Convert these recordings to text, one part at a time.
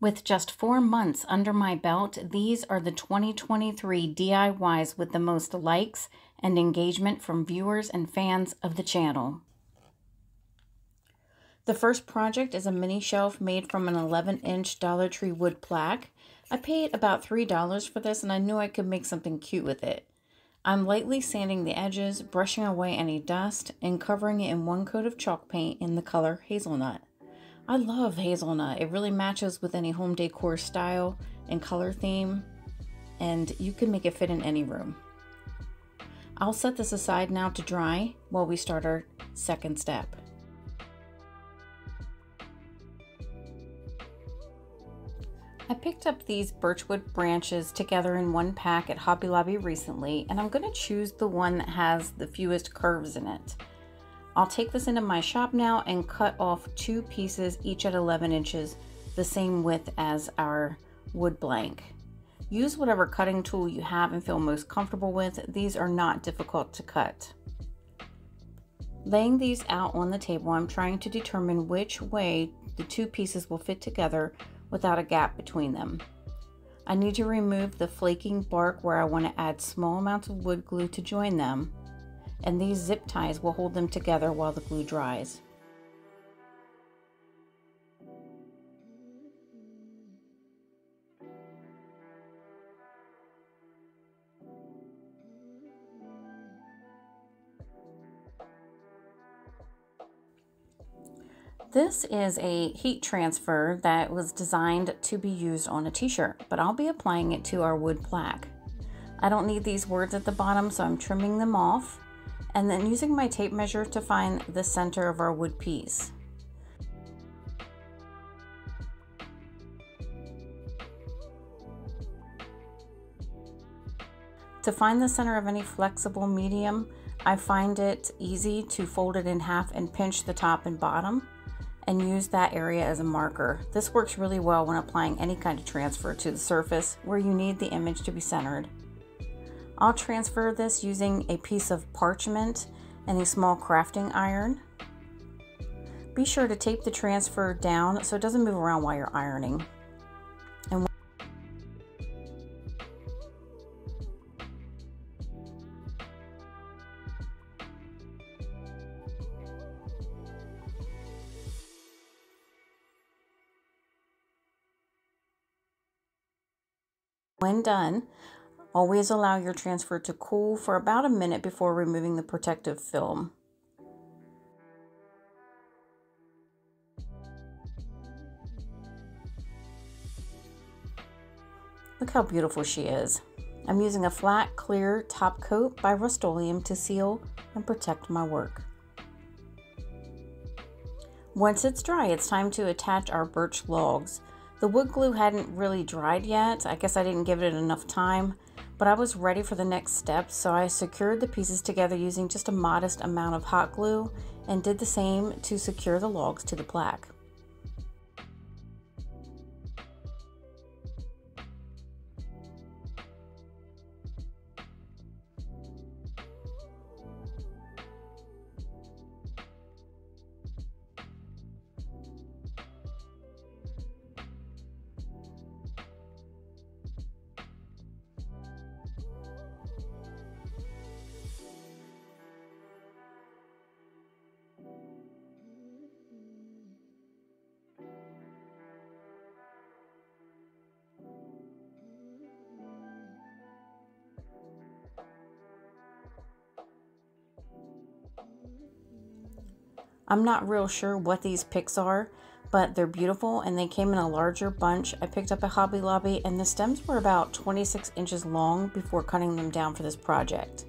With just four months under my belt, these are the 2023 DIYs with the most likes and engagement from viewers and fans of the channel. The first project is a mini shelf made from an 11 inch Dollar Tree wood plaque. I paid about $3 for this and I knew I could make something cute with it. I'm lightly sanding the edges, brushing away any dust, and covering it in one coat of chalk paint in the color hazelnut. I love hazelnut. It really matches with any home decor style and color theme, and you can make it fit in any room. I'll set this aside now to dry while we start our second step. I picked up these birchwood branches together in one pack at Hobby Lobby recently, and I'm going to choose the one that has the fewest curves in it. I'll take this into my shop now and cut off two pieces, each at 11 inches, the same width as our wood blank. Use whatever cutting tool you have and feel most comfortable with. These are not difficult to cut. Laying these out on the table, I'm trying to determine which way the two pieces will fit together without a gap between them. I need to remove the flaking bark where I want to add small amounts of wood glue to join them and these zip ties will hold them together while the glue dries. This is a heat transfer that was designed to be used on a t-shirt, but I'll be applying it to our wood plaque. I don't need these words at the bottom, so I'm trimming them off and then using my tape measure to find the center of our wood piece. To find the center of any flexible medium, I find it easy to fold it in half and pinch the top and bottom and use that area as a marker. This works really well when applying any kind of transfer to the surface where you need the image to be centered. I'll transfer this using a piece of parchment and a small crafting iron. Be sure to tape the transfer down so it doesn't move around while you're ironing. And when done, Always allow your transfer to cool for about a minute before removing the protective film. Look how beautiful she is. I'm using a flat, clear top coat by Rust-Oleum to seal and protect my work. Once it's dry, it's time to attach our birch logs. The wood glue hadn't really dried yet. I guess I didn't give it enough time but I was ready for the next step, so I secured the pieces together using just a modest amount of hot glue and did the same to secure the logs to the plaque. I'm not real sure what these picks are, but they're beautiful and they came in a larger bunch. I picked up a Hobby Lobby and the stems were about 26 inches long before cutting them down for this project.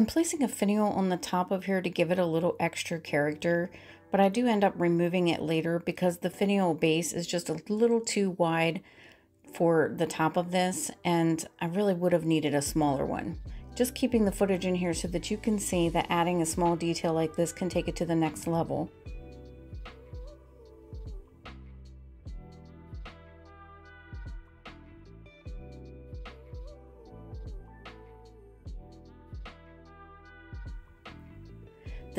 I'm placing a finial on the top of here to give it a little extra character, but I do end up removing it later because the finial base is just a little too wide for the top of this, and I really would have needed a smaller one. Just keeping the footage in here so that you can see that adding a small detail like this can take it to the next level.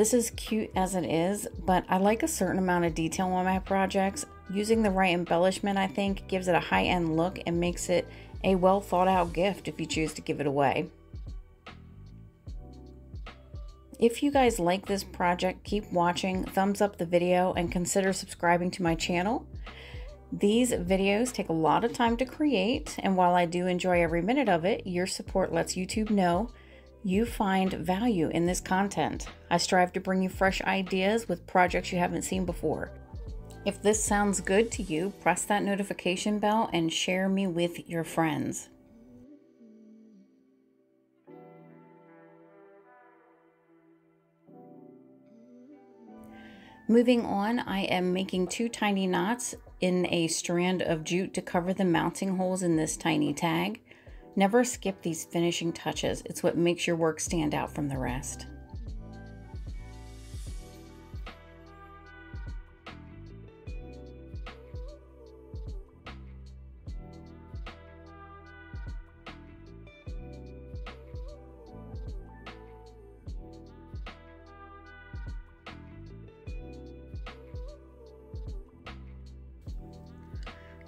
This is cute as it is, but I like a certain amount of detail on my projects. Using the right embellishment, I think, gives it a high-end look and makes it a well thought out gift if you choose to give it away. If you guys like this project, keep watching, thumbs up the video, and consider subscribing to my channel. These videos take a lot of time to create, and while I do enjoy every minute of it, your support lets YouTube know you find value in this content. I strive to bring you fresh ideas with projects you haven't seen before. If this sounds good to you, press that notification bell and share me with your friends. Moving on, I am making two tiny knots in a strand of jute to cover the mounting holes in this tiny tag. Never skip these finishing touches. It's what makes your work stand out from the rest.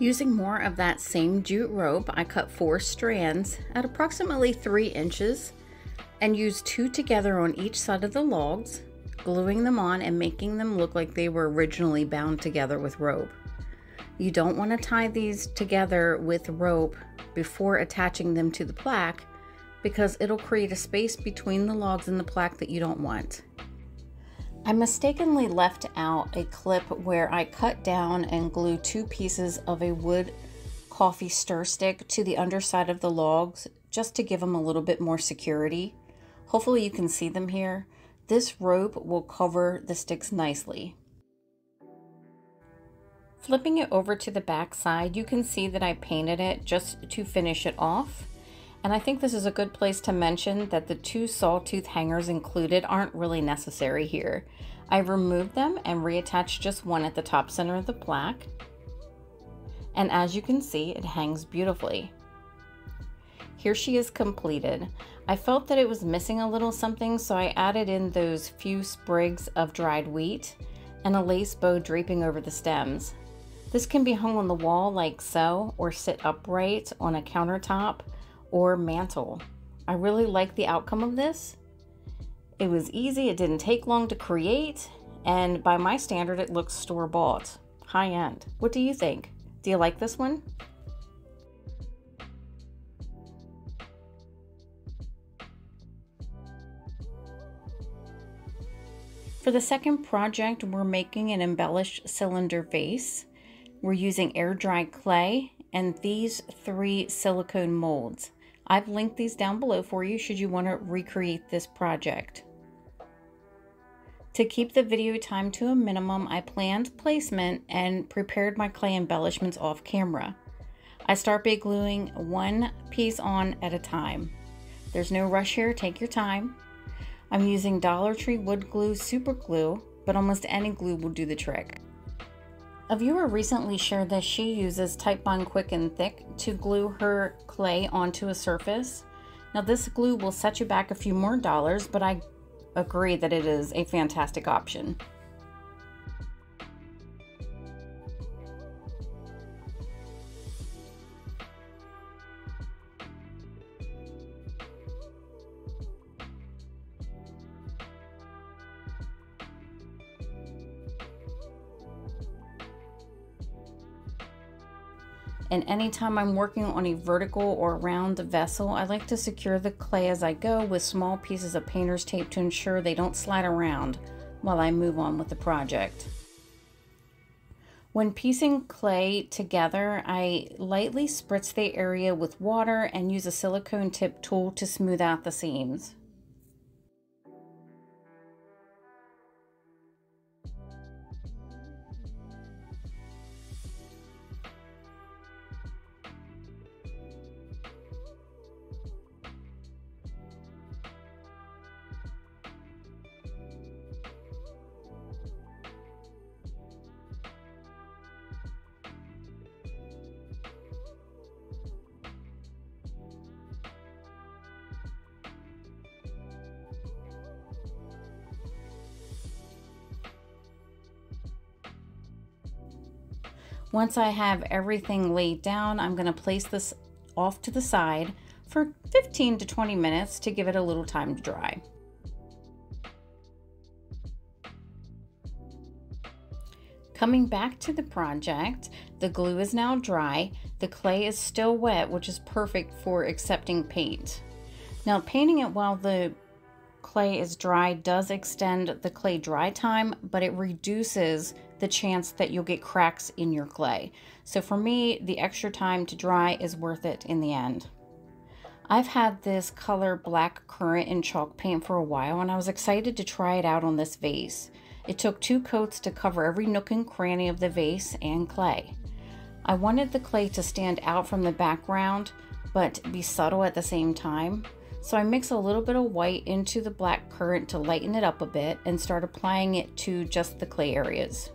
Using more of that same jute rope, I cut four strands at approximately three inches and used two together on each side of the logs, gluing them on and making them look like they were originally bound together with rope. You don't want to tie these together with rope before attaching them to the plaque because it'll create a space between the logs and the plaque that you don't want. I mistakenly left out a clip where I cut down and glued two pieces of a wood coffee stir stick to the underside of the logs just to give them a little bit more security. Hopefully you can see them here. This rope will cover the sticks nicely. Flipping it over to the back side, you can see that I painted it just to finish it off. And I think this is a good place to mention that the two sawtooth hangers included aren't really necessary here. I removed them and reattached just one at the top center of the plaque. And as you can see, it hangs beautifully. Here she is completed. I felt that it was missing a little something, so I added in those few sprigs of dried wheat and a lace bow draping over the stems. This can be hung on the wall like so, or sit upright on a countertop or mantel. I really like the outcome of this. It was easy, it didn't take long to create, and by my standard, it looks store bought, high end. What do you think? Do you like this one? For the second project, we're making an embellished cylinder vase. We're using air dry clay and these three silicone molds. I've linked these down below for you should you want to recreate this project. To keep the video time to a minimum, I planned placement and prepared my clay embellishments off camera. I start by gluing one piece on at a time. There's no rush here, take your time. I'm using Dollar Tree wood glue super glue, but almost any glue will do the trick. A viewer recently shared that she uses Titebond Quick and Thick to glue her clay onto a surface. Now this glue will set you back a few more dollars, but I agree that it is a fantastic option. And anytime I'm working on a vertical or round vessel, I like to secure the clay as I go with small pieces of painter's tape to ensure they don't slide around while I move on with the project. When piecing clay together, I lightly spritz the area with water and use a silicone tip tool to smooth out the seams. Once I have everything laid down, I'm going to place this off to the side for 15 to 20 minutes to give it a little time to dry. Coming back to the project, the glue is now dry. The clay is still wet, which is perfect for accepting paint. Now painting it while the clay is dry does extend the clay dry time, but it reduces the chance that you'll get cracks in your clay. So for me, the extra time to dry is worth it in the end. I've had this color black currant in chalk paint for a while and I was excited to try it out on this vase. It took two coats to cover every nook and cranny of the vase and clay. I wanted the clay to stand out from the background but be subtle at the same time. So I mix a little bit of white into the black currant to lighten it up a bit and start applying it to just the clay areas.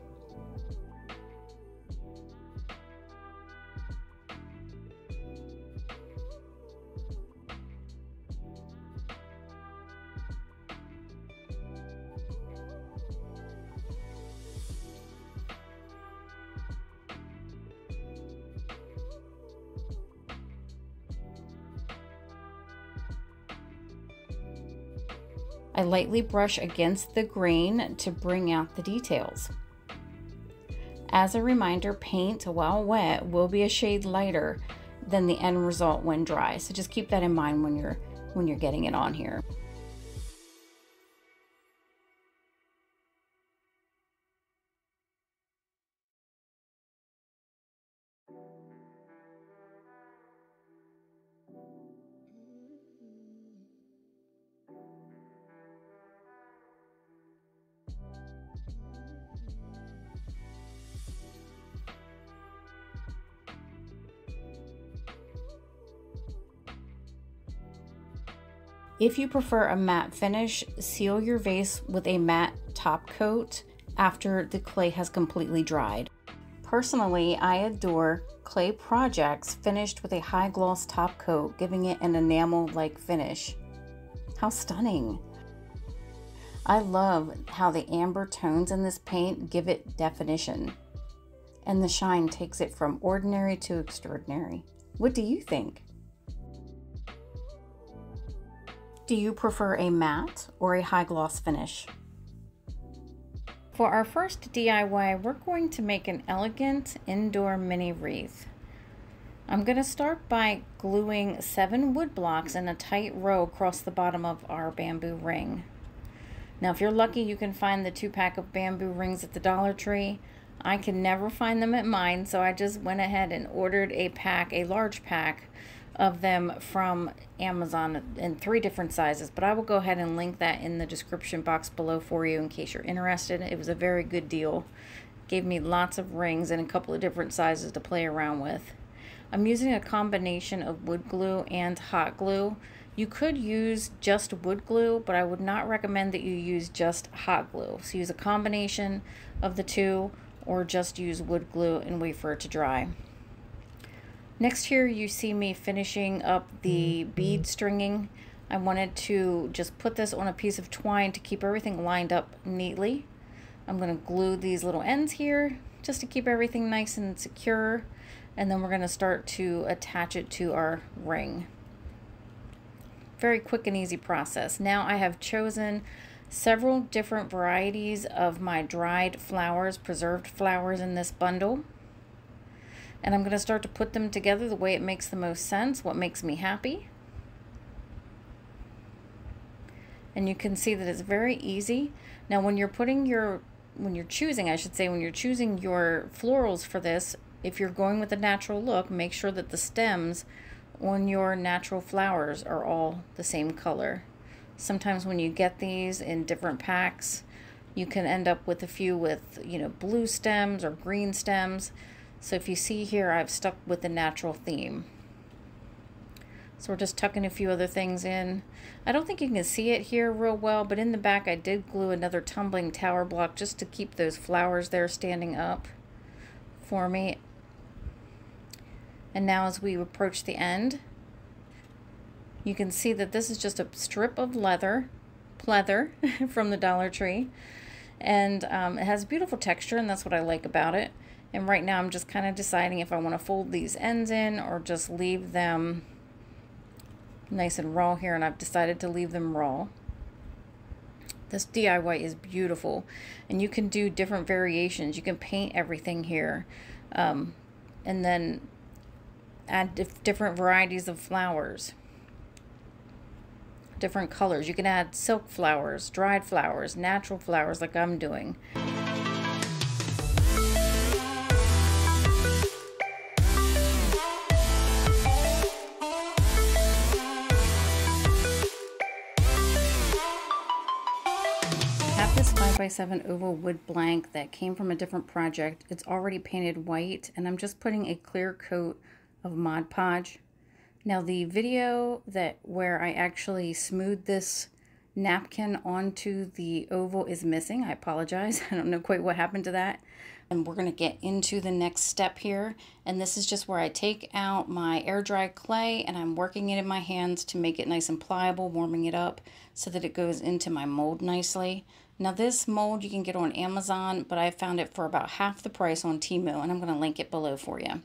Lightly brush against the grain to bring out the details. As a reminder, paint while wet will be a shade lighter than the end result when dry. So just keep that in mind when you're when you're getting it on here. If you prefer a matte finish, seal your vase with a matte top coat after the clay has completely dried. Personally, I adore clay projects finished with a high gloss top coat, giving it an enamel-like finish. How stunning! I love how the amber tones in this paint give it definition, and the shine takes it from ordinary to extraordinary. What do you think? Do you prefer a matte or a high gloss finish? For our first DIY, we're going to make an elegant indoor mini wreath. I'm going to start by gluing seven wood blocks in a tight row across the bottom of our bamboo ring. Now if you're lucky you can find the two pack of bamboo rings at the Dollar Tree. I can never find them at mine so I just went ahead and ordered a pack, a large pack of them from Amazon in three different sizes, but I will go ahead and link that in the description box below for you in case you're interested. It was a very good deal. Gave me lots of rings and a couple of different sizes to play around with. I'm using a combination of wood glue and hot glue. You could use just wood glue, but I would not recommend that you use just hot glue. So use a combination of the two or just use wood glue and wait for it to dry. Next here you see me finishing up the mm-hmm. bead stringing. I wanted to just put this on a piece of twine to keep everything lined up neatly. I'm going to glue these little ends here just to keep everything nice and secure. And then we're going to start to attach it to our ring. Very quick and easy process. Now I have chosen several different varieties of my dried flowers, preserved flowers in this bundle and I'm going to start to put them together the way it makes the most sense, what makes me happy. And you can see that it's very easy. Now when you're putting your, when you're choosing, I should say, when you're choosing your florals for this, if you're going with a natural look, make sure that the stems on your natural flowers are all the same color. Sometimes when you get these in different packs, you can end up with a few with, you know, blue stems or green stems. So if you see here, I've stuck with the natural theme. So we're just tucking a few other things in. I don't think you can see it here real well, but in the back I did glue another tumbling tower block just to keep those flowers there standing up for me. And now as we approach the end, you can see that this is just a strip of leather, pleather from the Dollar Tree. And um, it has a beautiful texture, and that's what I like about it. And right now I'm just kind of deciding if I want to fold these ends in or just leave them nice and raw here. And I've decided to leave them raw. This DIY is beautiful. And you can do different variations. You can paint everything here. Um, and then add dif different varieties of flowers different colors. You can add silk flowers, dried flowers, natural flowers like I'm doing. This 5x7 oval wood blank that came from a different project. It's already painted white and I'm just putting a clear coat of Mod Podge. Now the video that where I actually smoothed this napkin onto the oval is missing. I apologize. I don't know quite what happened to that. And we're going to get into the next step here. And this is just where I take out my air dry clay and I'm working it in my hands to make it nice and pliable, warming it up so that it goes into my mold nicely. Now this mold you can get on Amazon, but I found it for about half the price on Temu, and I'm going to link it below for you.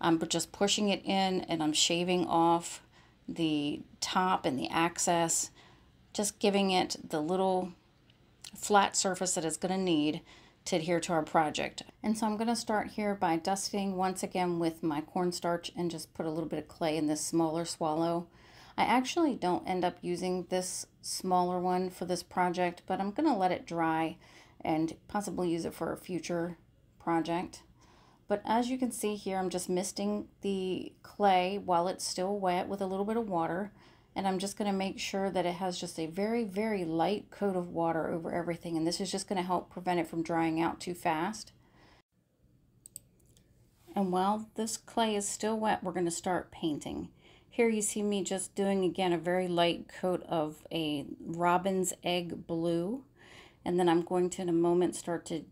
I'm just pushing it in and I'm shaving off the top and the access, just giving it the little flat surface that it's going to need to adhere to our project. And so I'm going to start here by dusting once again with my cornstarch and just put a little bit of clay in this smaller swallow. I actually don't end up using this smaller one for this project, but I'm going to let it dry and possibly use it for a future project. But as you can see here, I'm just misting the clay while it's still wet with a little bit of water. And I'm just going to make sure that it has just a very, very light coat of water over everything. And this is just going to help prevent it from drying out too fast. And while this clay is still wet, we're going to start painting. Here you see me just doing again a very light coat of a robin's egg blue. And then I'm going to in a moment start to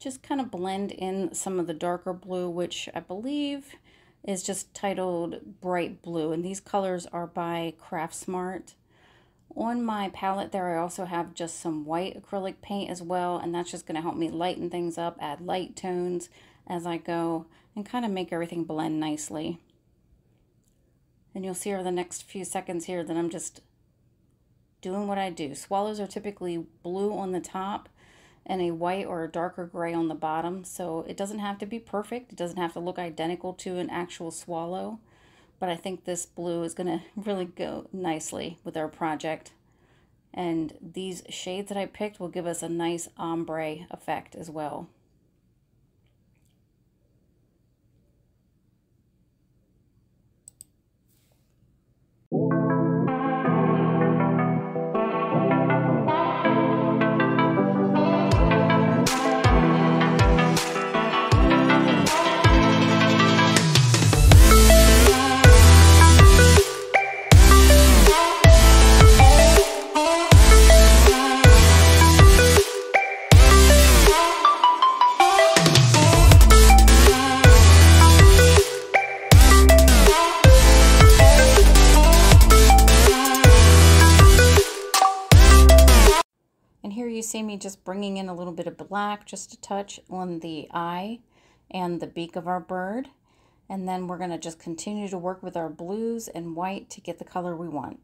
just kind of blend in some of the darker blue, which I believe is just titled Bright Blue. And these colors are by Craftsmart. On my palette there, I also have just some white acrylic paint as well. And that's just going to help me lighten things up, add light tones as I go, and kind of make everything blend nicely. And you'll see over the next few seconds here that I'm just doing what I do. Swallows are typically blue on the top and a white or a darker gray on the bottom. So it doesn't have to be perfect. It doesn't have to look identical to an actual swallow. But I think this blue is going to really go nicely with our project. And these shades that I picked will give us a nice ombre effect as well. See me just bringing in a little bit of black, just a touch on the eye and the beak of our bird. And then we're going to just continue to work with our blues and white to get the color we want.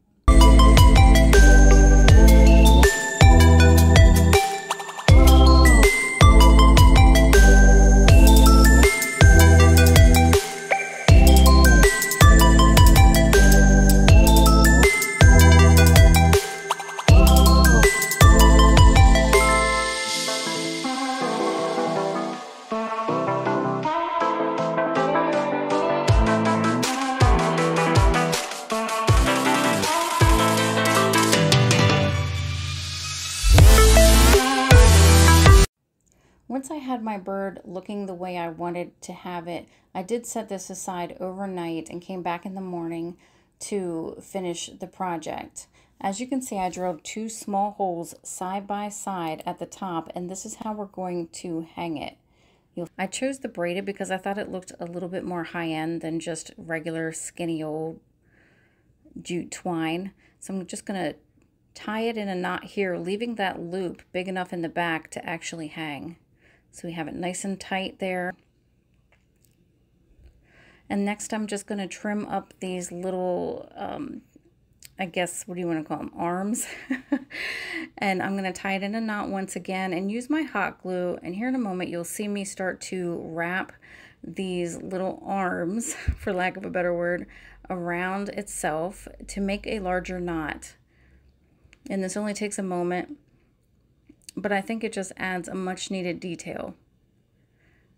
Had my bird looking the way I wanted to have it, I did set this aside overnight and came back in the morning to finish the project. As you can see, I drilled two small holes side by side at the top, and this is how we're going to hang it. I chose the braided because I thought it looked a little bit more high-end than just regular skinny old jute twine. So I'm just going to tie it in a knot here, leaving that loop big enough in the back to actually hang. So we have it nice and tight there. And next I'm just going to trim up these little, um, I guess, what do you want to call them, arms. and I'm going to tie it in a knot once again and use my hot glue. And here in a moment you'll see me start to wrap these little arms, for lack of a better word, around itself to make a larger knot. And this only takes a moment, but I think it just adds a much needed detail.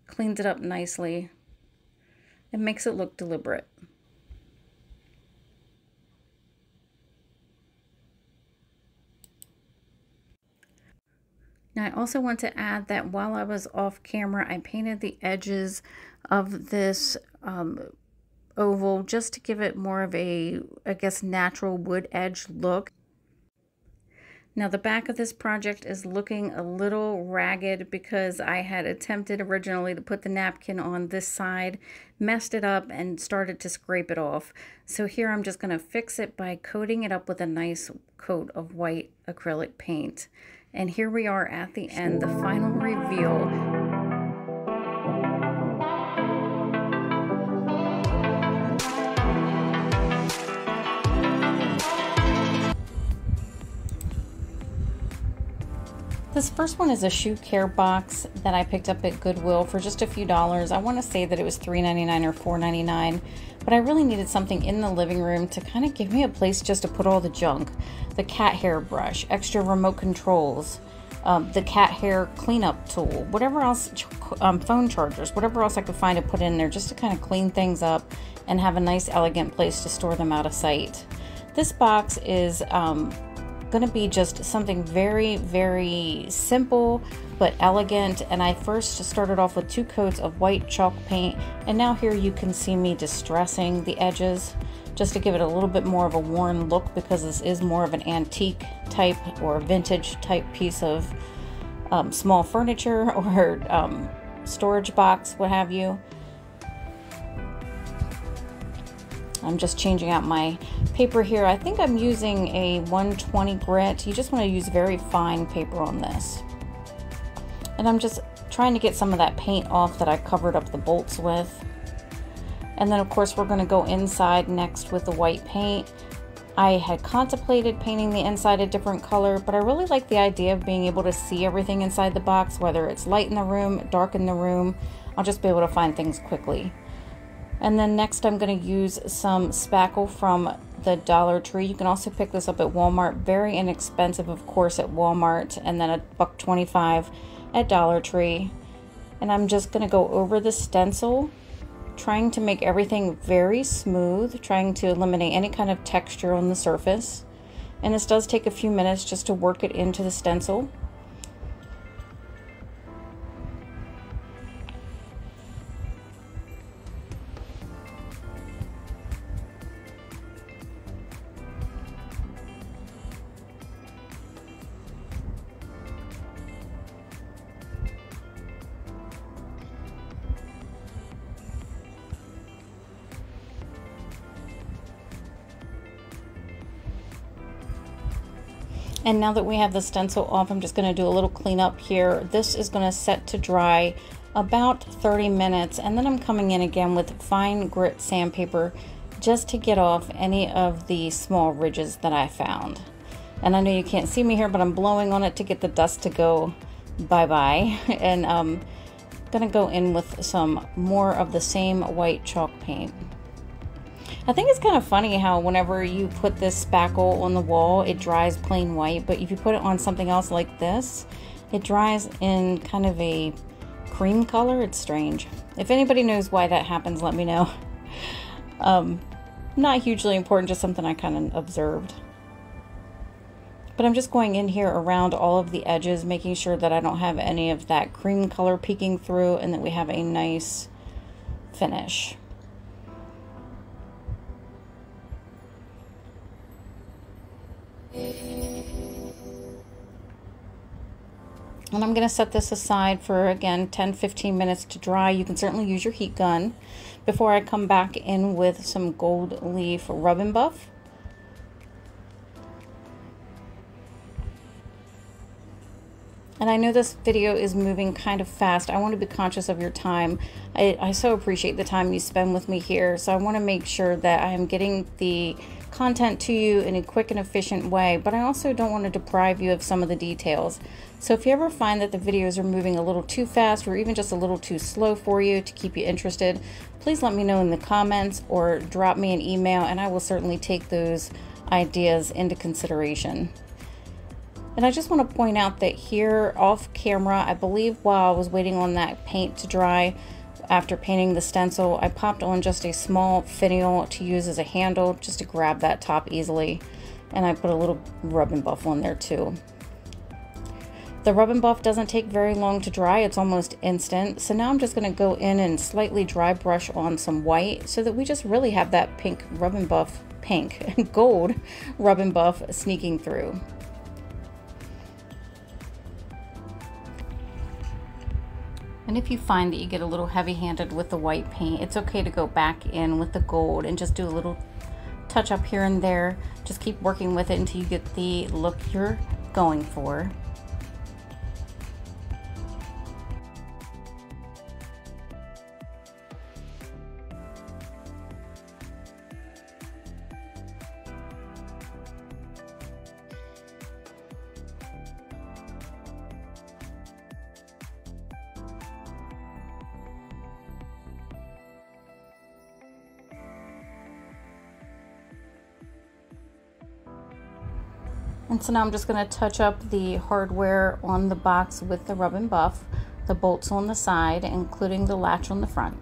Cleans it up nicely. It makes it look deliberate. Now I also want to add that while I was off camera, I painted the edges of this um, oval just to give it more of a, I guess, natural wood edge look. Now the back of this project is looking a little ragged because I had attempted originally to put the napkin on this side, messed it up and started to scrape it off. So here I'm just going to fix it by coating it up with a nice coat of white acrylic paint. And here we are at the end, the final reveal This first one is a shoe care box that I picked up at Goodwill for just a few dollars. I want to say that it was $3.99 or $4.99, but I really needed something in the living room to kind of give me a place just to put all the junk. The cat hair brush, extra remote controls, um, the cat hair cleanup tool, whatever else, um, phone chargers, whatever else I could find to put in there just to kind of clean things up and have a nice elegant place to store them out of sight. This box is um, going to be just something very, very simple but elegant. And I first started off with two coats of white chalk paint. And now here you can see me distressing the edges just to give it a little bit more of a worn look because this is more of an antique type or vintage type piece of um, small furniture or um, storage box, what have you. I'm just changing out my paper here. I think I'm using a 120 grit. You just want to use very fine paper on this. And I'm just trying to get some of that paint off that I covered up the bolts with. And then of course we're going to go inside next with the white paint. I had contemplated painting the inside a different color, but I really like the idea of being able to see everything inside the box, whether it's light in the room, dark in the room. I'll just be able to find things quickly. And then next I'm going to use some spackle from the Dollar Tree. You can also pick this up at Walmart. Very inexpensive, of course, at Walmart. And then a buck 25 at Dollar Tree. And I'm just going to go over the stencil, trying to make everything very smooth, trying to eliminate any kind of texture on the surface. And this does take a few minutes just to work it into the stencil. And now that we have the stencil off, I'm just going to do a little cleanup here. This is going to set to dry about 30 minutes. And then I'm coming in again with fine grit sandpaper just to get off any of the small ridges that I found. And I know you can't see me here, but I'm blowing on it to get the dust to go bye-bye. And I'm um, gonna go in with some more of the same white chalk paint. I think it's kind of funny how whenever you put this spackle on the wall, it dries plain white, but if you put it on something else like this, it dries in kind of a cream color. It's strange. If anybody knows why that happens, let me know. Um, not hugely important, just something I kind of observed. But I'm just going in here around all of the edges, making sure that I don't have any of that cream color peeking through and that we have a nice finish. And I'm going to set this aside for, again, 10-15 minutes to dry. You can certainly use your heat gun before I come back in with some gold leaf rub and buff. And I know this video is moving kind of fast. I want to be conscious of your time. I, I so appreciate the time you spend with me here. So I want to make sure that I am getting the content to you in a quick and efficient way, but I also don't want to deprive you of some of the details. So if you ever find that the videos are moving a little too fast or even just a little too slow for you to keep you interested, please let me know in the comments or drop me an email and I will certainly take those ideas into consideration. And I just want to point out that here off camera, I believe while I was waiting on that paint to dry, after painting the stencil, I popped on just a small finial to use as a handle just to grab that top easily. And I put a little rub and buff on there too. The rub and buff doesn't take very long to dry, it's almost instant. So now I'm just going to go in and slightly dry brush on some white so that we just really have that pink rub and buff, pink, gold rub and buff sneaking through. And if you find that you get a little heavy handed with the white paint, it's okay to go back in with the gold and just do a little touch up here and there. Just keep working with it until you get the look you're going for. And so now I'm just going to touch up the hardware on the box with the rub and buff, the bolts on the side, including the latch on the front.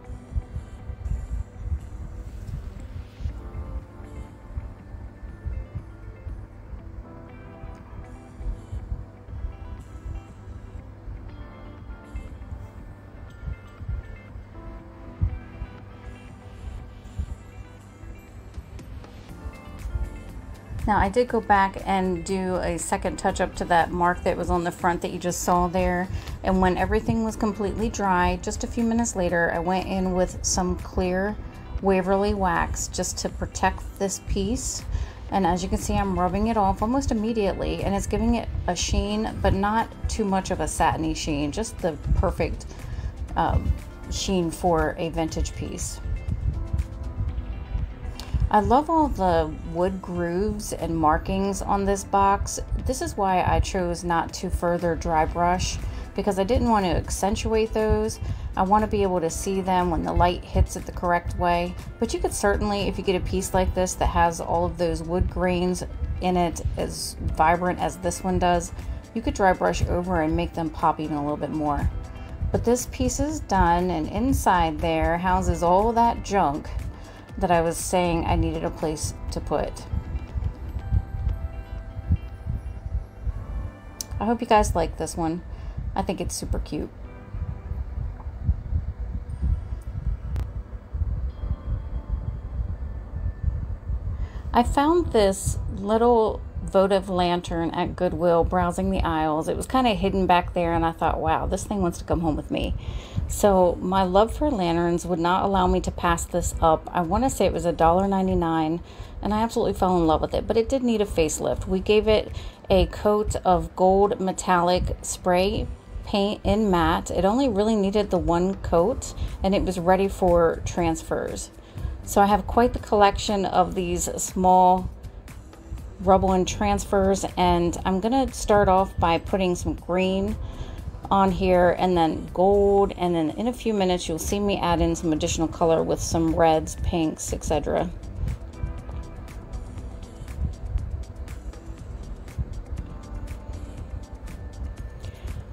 Now I did go back and do a second touch up to that mark that was on the front that you just saw there. And when everything was completely dry, just a few minutes later, I went in with some clear Waverly wax just to protect this piece. And as you can see, I'm rubbing it off almost immediately and it's giving it a sheen, but not too much of a satiny sheen, just the perfect um, sheen for a vintage piece. I love all the wood grooves and markings on this box. This is why I chose not to further dry brush because I didn't want to accentuate those. I want to be able to see them when the light hits it the correct way. But you could certainly, if you get a piece like this that has all of those wood grains in it as vibrant as this one does, you could dry brush over and make them pop even a little bit more. But this piece is done and inside there houses all that junk that I was saying I needed a place to put. I hope you guys like this one. I think it's super cute. I found this little votive lantern at Goodwill browsing the aisles. It was kind of hidden back there, and I thought, wow, this thing wants to come home with me. So, my love for lanterns would not allow me to pass this up. I want to say it was $1.99, and I absolutely fell in love with it, but it did need a facelift. We gave it a coat of gold metallic spray paint in matte. It only really needed the one coat, and it was ready for transfers. So I have quite the collection of these small rub-on transfers and I'm gonna start off by putting some green on here and then gold and then in a few minutes you'll see me add in some additional color with some reds pinks etc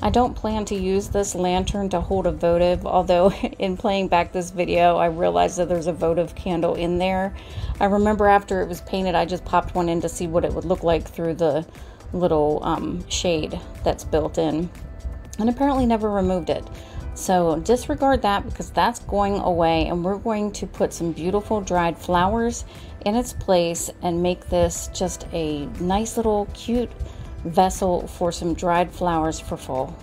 I don't plan to use this lantern to hold a votive, although in playing back this video, I realized that there's a votive candle in there. I remember after it was painted, I just popped one in to see what it would look like through the little um, shade that's built in and apparently never removed it. So disregard that because that's going away and we're going to put some beautiful dried flowers in its place and make this just a nice little cute vessel for some dried flowers for fall.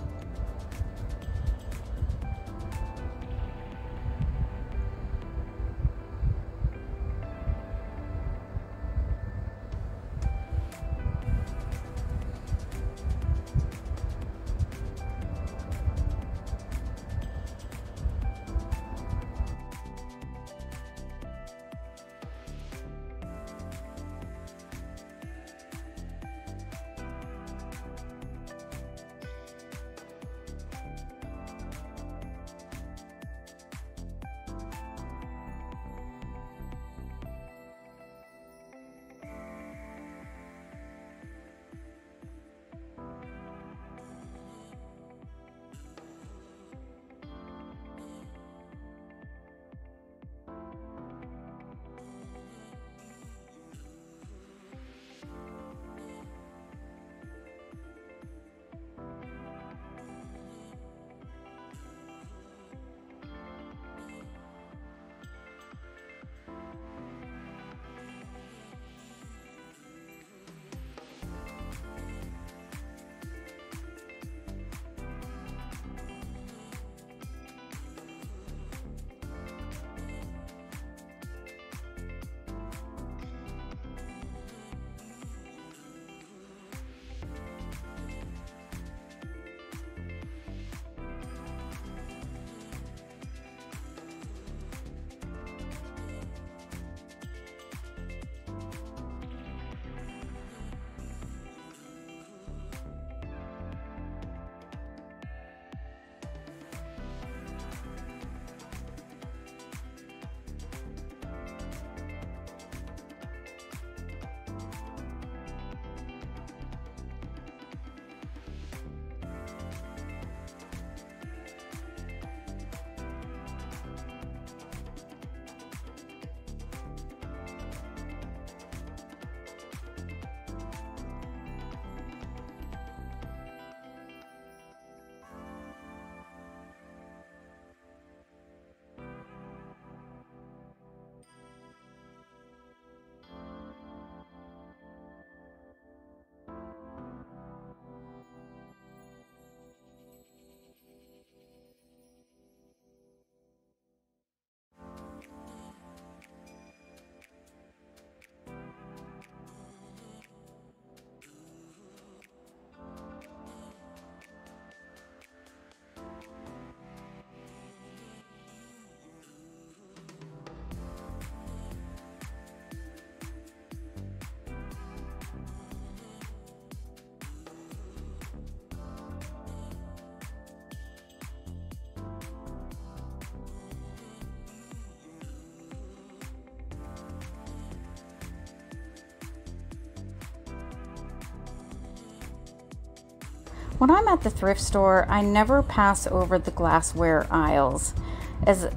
When I'm at the thrift store, I never pass over the glassware aisles. As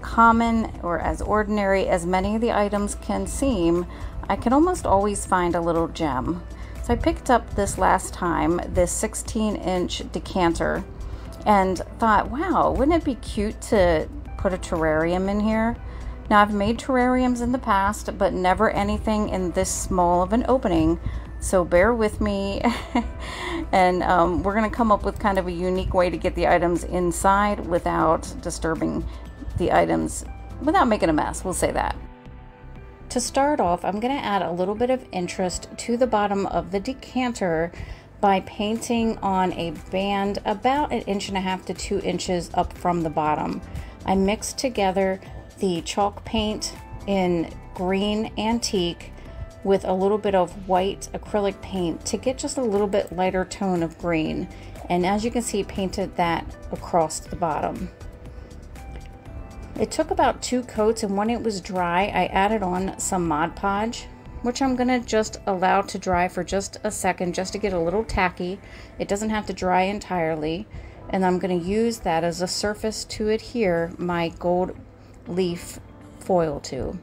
common or as ordinary as many of the items can seem, I can almost always find a little gem. So I picked up this last time, this 16 inch decanter, and thought, wow, wouldn't it be cute to put a terrarium in here? Now, I've made terrariums in the past, but never anything in this small of an opening. So bear with me, and um, we're going to come up with kind of a unique way to get the items inside without disturbing the items, without making a mess. We'll say that. To start off, I'm going to add a little bit of interest to the bottom of the decanter by painting on a band about an inch and a half to two inches up from the bottom. I mixed together the chalk paint in green antique with a little bit of white acrylic paint to get just a little bit lighter tone of green. And as you can see, painted that across the bottom. It took about two coats and when it was dry, I added on some Mod Podge, which I'm gonna just allow to dry for just a second, just to get a little tacky. It doesn't have to dry entirely. And I'm gonna use that as a surface to adhere my gold leaf foil to.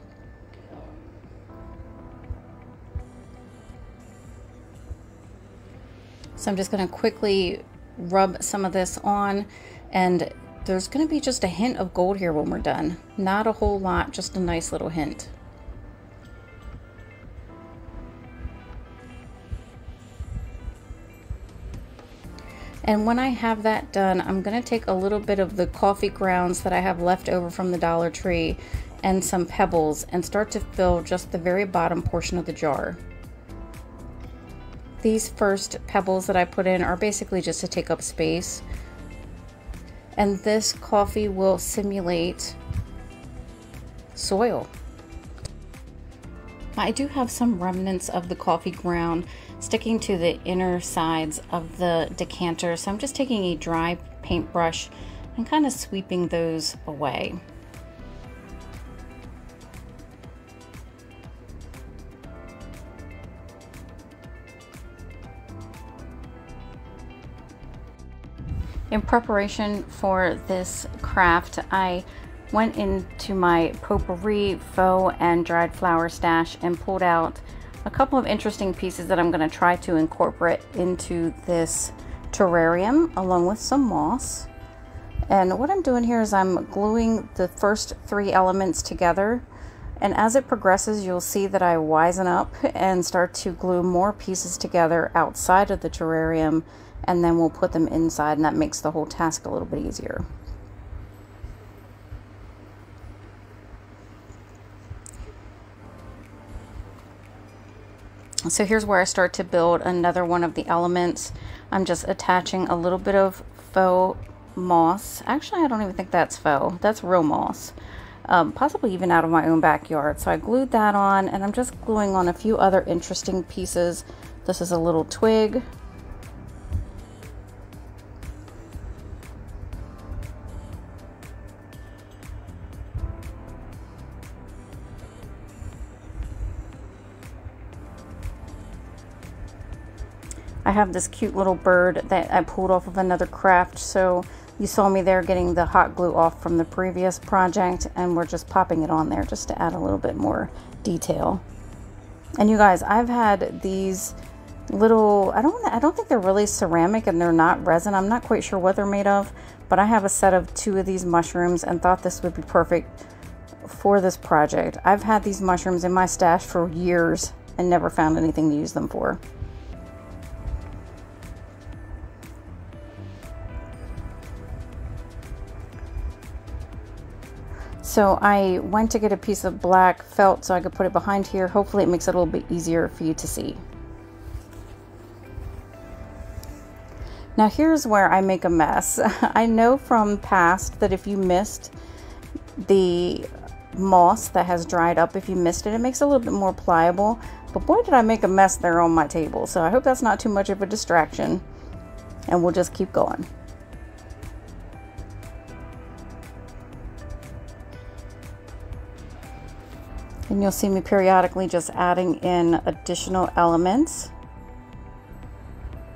So I'm just gonna quickly rub some of this on and there's going to be just a hint of gold here when we're done. Not a whole lot, just a nice little hint. And when I have that done, I'm going to take a little bit of the coffee grounds that I have left over from the Dollar Tree and some pebbles and start to fill just the very bottom portion of the jar. These first pebbles that I put in are basically just to take up space and this coffee will simulate soil. I do have some remnants of the coffee ground sticking to the inner sides of the decanter, so I'm just taking a dry paintbrush and kind of sweeping those away. In preparation for this craft, I went into my potpourri, faux, and dried flower stash and pulled out a couple of interesting pieces that I'm going to try to incorporate into this terrarium along with some moss. And what I'm doing here is I'm gluing the first three elements together. And as it progresses, you'll see that I wisen up and start to glue more pieces together outside of the terrarium and then we'll put them inside and that makes the whole task a little bit easier. So here's where I start to build another one of the elements. I'm just attaching a little bit of faux moss. Actually, I don't even think that's faux. That's real moss. Um, possibly even out of my own backyard. So I glued that on and I'm just gluing on a few other interesting pieces. This is a little twig I have this cute little bird that I pulled off of another craft. So you saw me there getting the hot glue off from the previous project and we're just popping it on there just to add a little bit more detail. And you guys, I've had these little, I don't, I don't think they're really ceramic and they're not resin. I'm not quite sure what they're made of, but I have a set of two of these mushrooms and thought this would be perfect for this project. I've had these mushrooms in my stash for years and never found anything to use them for. So I went to get a piece of black felt so I could put it behind here. Hopefully it makes it a little bit easier for you to see. Now here's where I make a mess. I know from past that if you mist the moss that has dried up, if you mist it, it makes it a little bit more pliable. But boy, did I make a mess there on my table. So I hope that's not too much of a distraction. And we'll just keep going. And you'll see me periodically just adding in additional elements.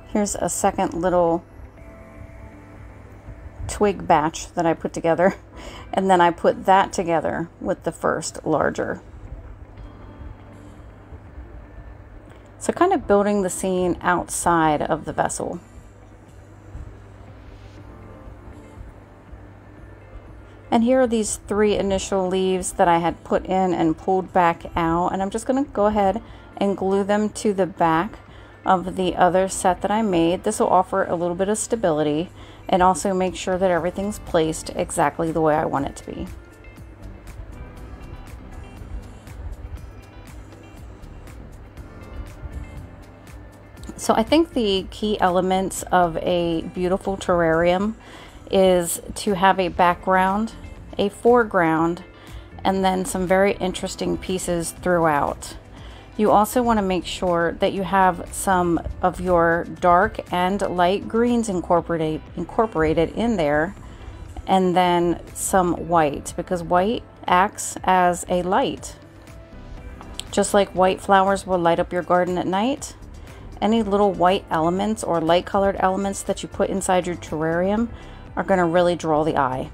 Here's a second little twig batch that I put together. And then I put that together with the first larger. So kind of building the scene outside of the vessel. And here are these three initial leaves that I had put in and pulled back out. And I'm just going to go ahead and glue them to the back of the other set that I made. This will offer a little bit of stability and also make sure that everything's placed exactly the way I want it to be. So I think the key elements of a beautiful terrarium is to have a background a foreground, and then some very interesting pieces throughout. You also want to make sure that you have some of your dark and light greens incorporated, incorporated in there and then some white because white acts as a light. Just like white flowers will light up your garden at night, any little white elements or light colored elements that you put inside your terrarium are going to really draw the eye.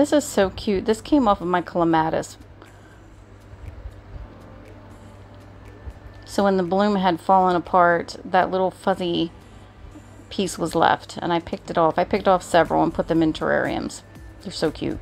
This is so cute. This came off of my clematis. So when the bloom had fallen apart, that little fuzzy piece was left. And I picked it off. I picked off several and put them in terrariums. They're so cute.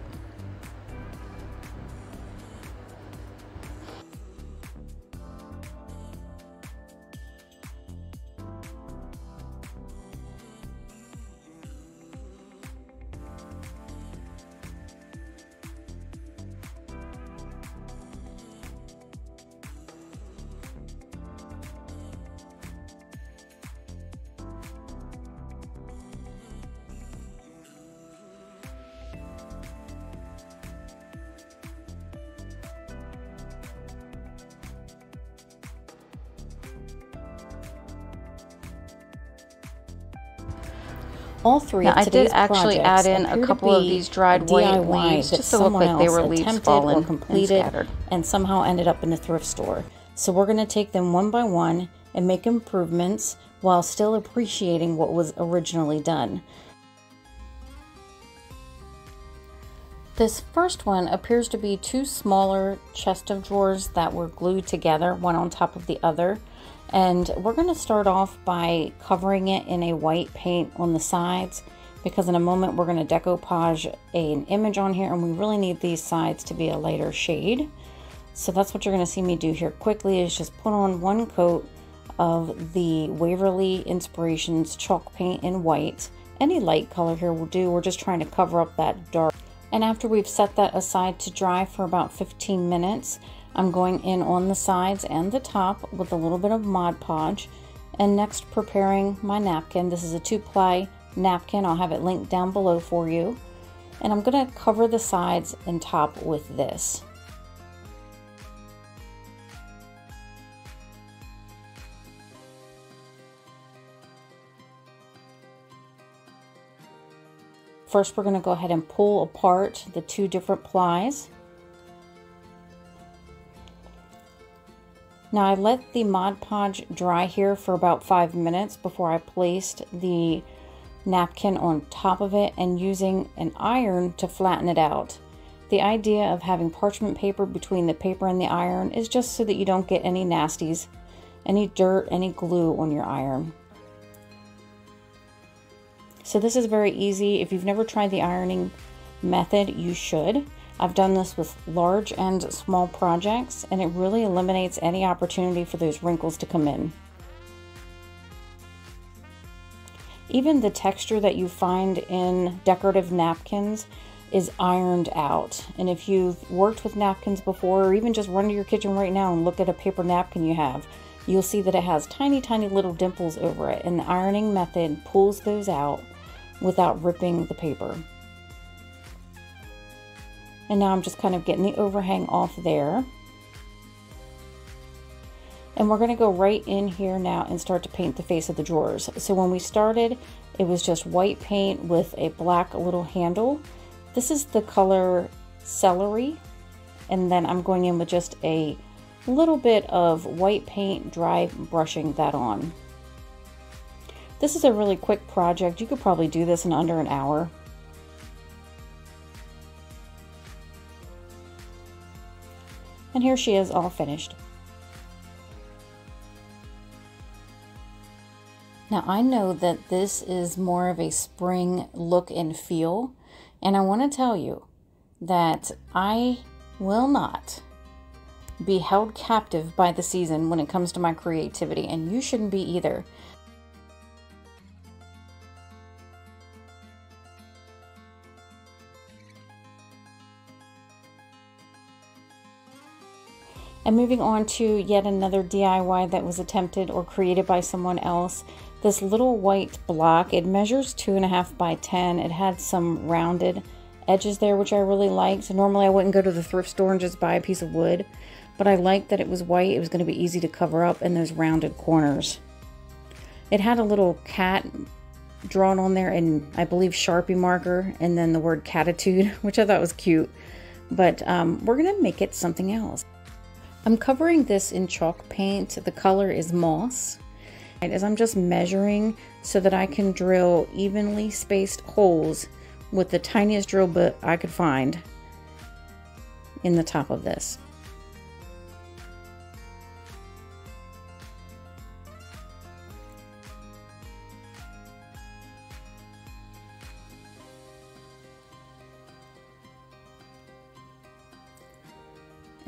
All three now, I did actually add in a couple of these dried white leaves just to look like they were leaves fallen or completed and, and somehow ended up in a thrift store. So we're going to take them one by one and make improvements while still appreciating what was originally done. This first one appears to be two smaller chest of drawers that were glued together, one on top of the other. And we're going to start off by covering it in a white paint on the sides because in a moment we're going to decoupage an image on here and we really need these sides to be a lighter shade. So that's what you're going to see me do here quickly is just put on one coat of the Waverly Inspirations chalk paint in white. Any light color here will do. We're just trying to cover up that dark. And after we've set that aside to dry for about 15 minutes, I'm going in on the sides and the top with a little bit of Mod Podge. And next preparing my napkin. This is a two ply napkin. I'll have it linked down below for you. And I'm going to cover the sides and top with this. First, we're going to go ahead and pull apart the two different plies. Now I let the Mod Podge dry here for about five minutes before I placed the napkin on top of it and using an iron to flatten it out. The idea of having parchment paper between the paper and the iron is just so that you don't get any nasties, any dirt, any glue on your iron. So this is very easy. If you've never tried the ironing method, you should. I've done this with large and small projects, and it really eliminates any opportunity for those wrinkles to come in. Even the texture that you find in decorative napkins is ironed out. And if you've worked with napkins before, or even just run to your kitchen right now and look at a paper napkin you have, you'll see that it has tiny, tiny little dimples over it. And the ironing method pulls those out without ripping the paper. And now I'm just kind of getting the overhang off there. And we're going to go right in here now and start to paint the face of the drawers. So when we started, it was just white paint with a black little handle. This is the color Celery. And then I'm going in with just a little bit of white paint, dry brushing that on. This is a really quick project. You could probably do this in under an hour. And here she is all finished. Now I know that this is more of a spring look and feel, and I want to tell you that I will not be held captive by the season when it comes to my creativity, and you shouldn't be either. And moving on to yet another DIY that was attempted or created by someone else this little white block. It measures two and a half by 10. It had some rounded edges there, which I really liked. Normally I wouldn't go to the thrift store and just buy a piece of wood, but I liked that it was white. It was going to be easy to cover up and those rounded corners. It had a little cat drawn on there in, I believe, Sharpie marker and then the word catitude, which I thought was cute. But um, we're going to make it something else. I'm covering this in chalk paint. The color is moss And as I'm just measuring so that I can drill evenly spaced holes with the tiniest drill bit I could find in the top of this.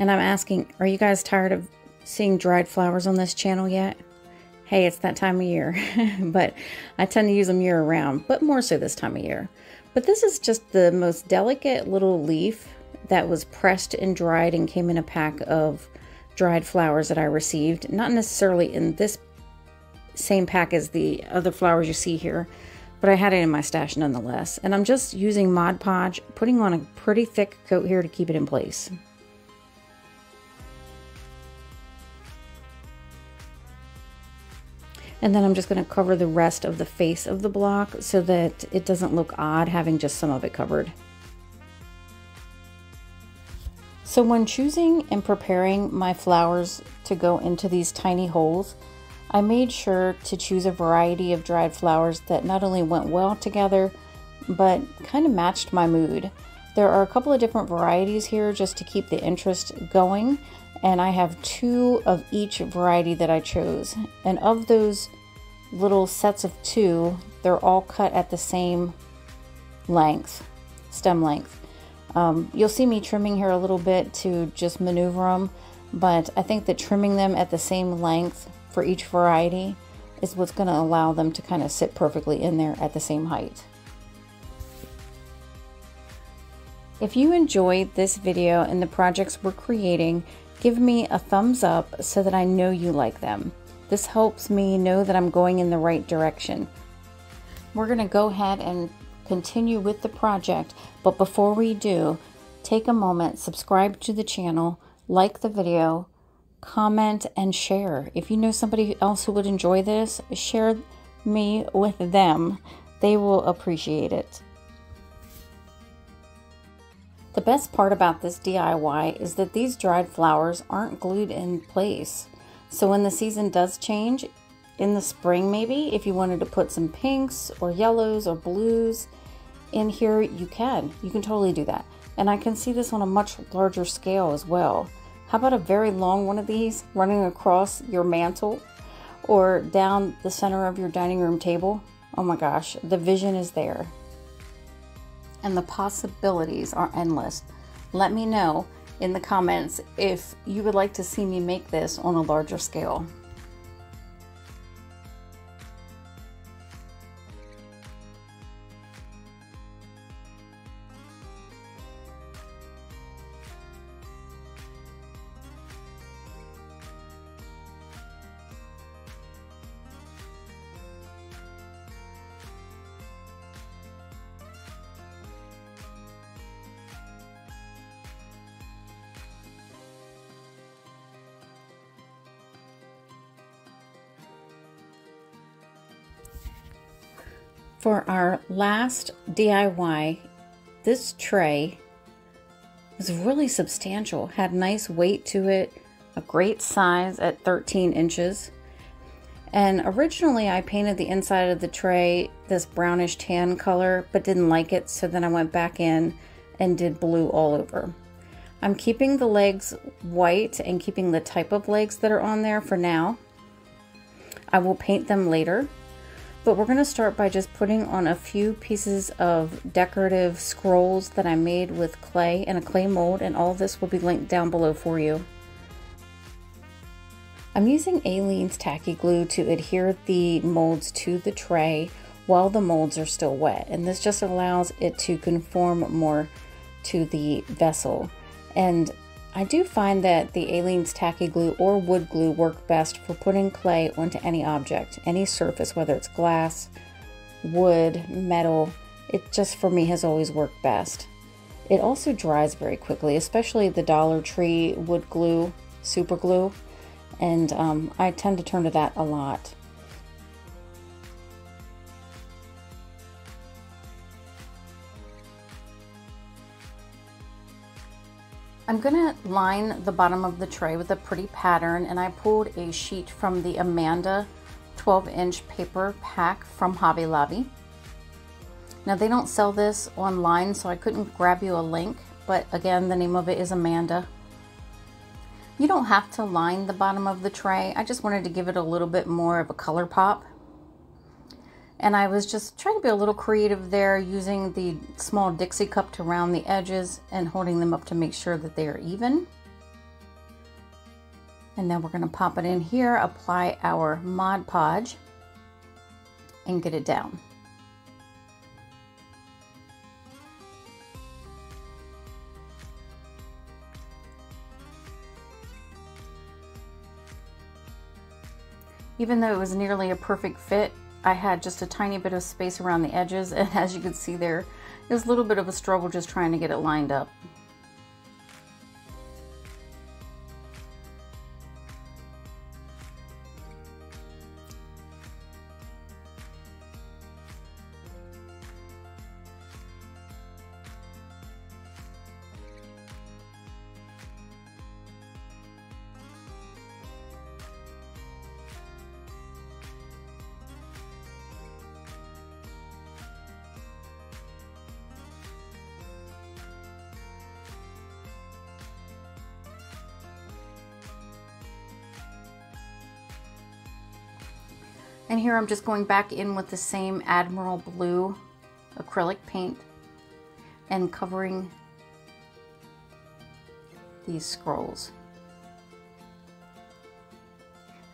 And I'm asking, are you guys tired of seeing dried flowers on this channel yet? hey, it's that time of year. but I tend to use them year round, but more so this time of year. But this is just the most delicate little leaf that was pressed and dried and came in a pack of dried flowers that I received. Not necessarily in this same pack as the other flowers you see here, but I had it in my stash nonetheless. And I'm just using Mod Podge, putting on a pretty thick coat here to keep it in place. And then I'm just going to cover the rest of the face of the block so that it doesn't look odd having just some of it covered. So when choosing and preparing my flowers to go into these tiny holes, I made sure to choose a variety of dried flowers that not only went well together, but kind of matched my mood. There are a couple of different varieties here just to keep the interest going and I have two of each variety that I chose. And of those little sets of two, they're all cut at the same length, stem length. Um, you'll see me trimming here a little bit to just maneuver them, but I think that trimming them at the same length for each variety is what's going to allow them to kind of sit perfectly in there at the same height. If you enjoyed this video and the projects we're creating, give me a thumbs up so that I know you like them. This helps me know that I'm going in the right direction. We're going to go ahead and continue with the project, but before we do, take a moment, subscribe to the channel, like the video, comment, and share. If you know somebody else who would enjoy this, share me with them. They will appreciate it. The best part about this DIY is that these dried flowers aren't glued in place. So when the season does change, in the spring maybe, if you wanted to put some pinks or yellows or blues in here, you can. You can totally do that. And I can see this on a much larger scale as well. How about a very long one of these running across your mantel or down the center of your dining room table? Oh my gosh, the vision is there and the possibilities are endless. Let me know in the comments if you would like to see me make this on a larger scale. For our last DIY, this tray was really substantial, had nice weight to it, a great size at 13 inches. And originally I painted the inside of the tray this brownish tan color, but didn't like it, so then I went back in and did blue all over. I'm keeping the legs white and keeping the type of legs that are on there for now. I will paint them later, but we're gonna start by just putting on a few pieces of decorative scrolls that I made with clay and a clay mold, and all this will be linked down below for you. I'm using Aleene's tacky glue to adhere the molds to the tray while the molds are still wet and this just allows it to conform more to the vessel and I do find that the Aleene's tacky glue or wood glue work best for putting clay onto any object, any surface, whether it's glass, wood, metal. It just for me has always worked best. It also dries very quickly, especially the Dollar Tree wood glue, super glue and um, I tend to turn to that a lot. I'm to line the bottom of the tray with a pretty pattern and I pulled a sheet from the Amanda 12 inch paper pack from Hobby Lobby. Now they don't sell this online so I couldn't grab you a link but again the name of it is Amanda you don't have to line the bottom of the tray. I just wanted to give it a little bit more of a color pop. And I was just trying to be a little creative there using the small Dixie cup to round the edges and holding them up to make sure that they are even. And now we're going to pop it in here, apply our Mod Podge, and get it down. Even though it was nearly a perfect fit, I had just a tiny bit of space around the edges and as you can see there, it was a little bit of a struggle just trying to get it lined up. And here I'm just going back in with the same Admiral Blue acrylic paint and covering these scrolls.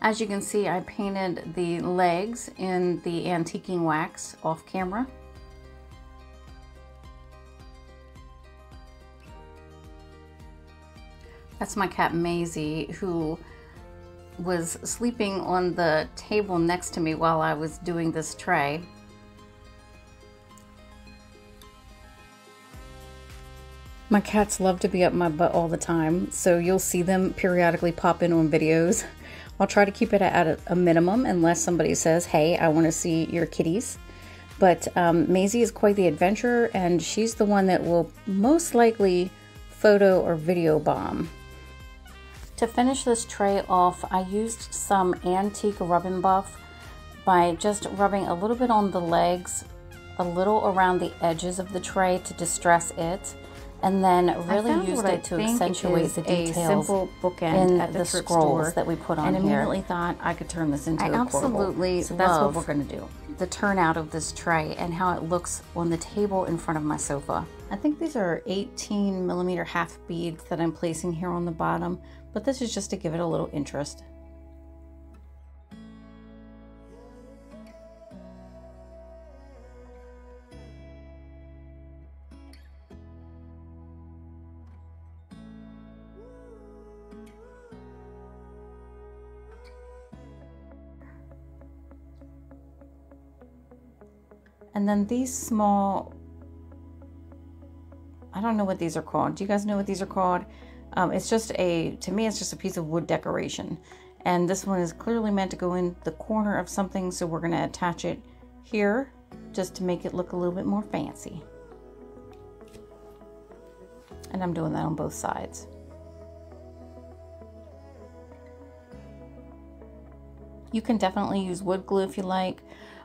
As you can see, I painted the legs in the antiquing wax off camera. That's my cat Maisie, who was sleeping on the table next to me while I was doing this tray. My cats love to be up my butt all the time, so you'll see them periodically pop in on videos. I'll try to keep it at a, minimum unless somebody says, hey, I want to see your kitties. But um, Maisie is quite the adventurer, and she's the one that will most likely photo or video bomb. To finish this tray off, I used some antique rubbing buff by just rubbing a little bit on the legs, a little around the edges of the tray to distress it, and then really used it to accentuate the details a simple bookend in the, the scrolls that we put on and here. And immediately thought I could turn this into I a absolutely So that's what we're going to do. The turnout of this tray and how it looks on the table in front of my sofa. I think these are 18 millimeter half beads that I'm placing here on the bottom but this is just to give it a little interest. And then these small, I don't know what these are called. Do you guys know what these are called? Um, it's just a, to me, it's just a piece of wood decoration. And this one is clearly meant to go in the corner of something, so we're going to attach it here just to make it look a little bit more fancy. And I'm doing that on both sides. You can definitely use wood glue if you like.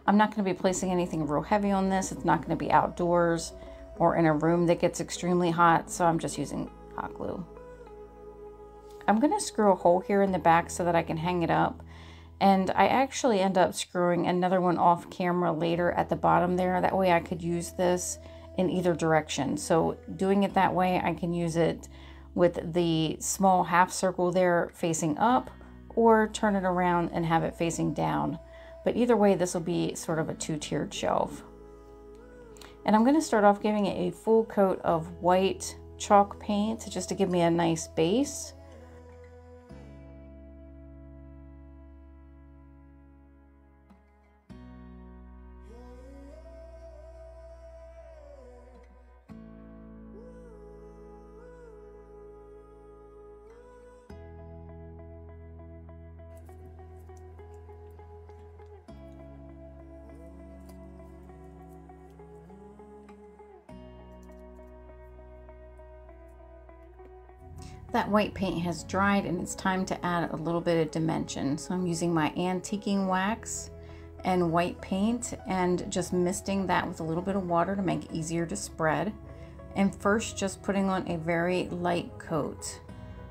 I'm not going to be placing anything real heavy on this. It's not going to be outdoors or in a room that gets extremely hot, so I'm just using hot glue. I'm going to screw a hole here in the back so that I can hang it up. And I actually end up screwing another one off camera later at the bottom there. That way I could use this in either direction. So doing it that way, I can use it with the small half circle there facing up or turn it around and have it facing down. But either way, this will be sort of a two-tiered shelf. And I'm going to start off giving it a full coat of white chalk paint just to give me a nice base. That white paint has dried and it's time to add a little bit of dimension. So I'm using my antiquing wax and white paint and just misting that with a little bit of water to make it easier to spread. And first just putting on a very light coat.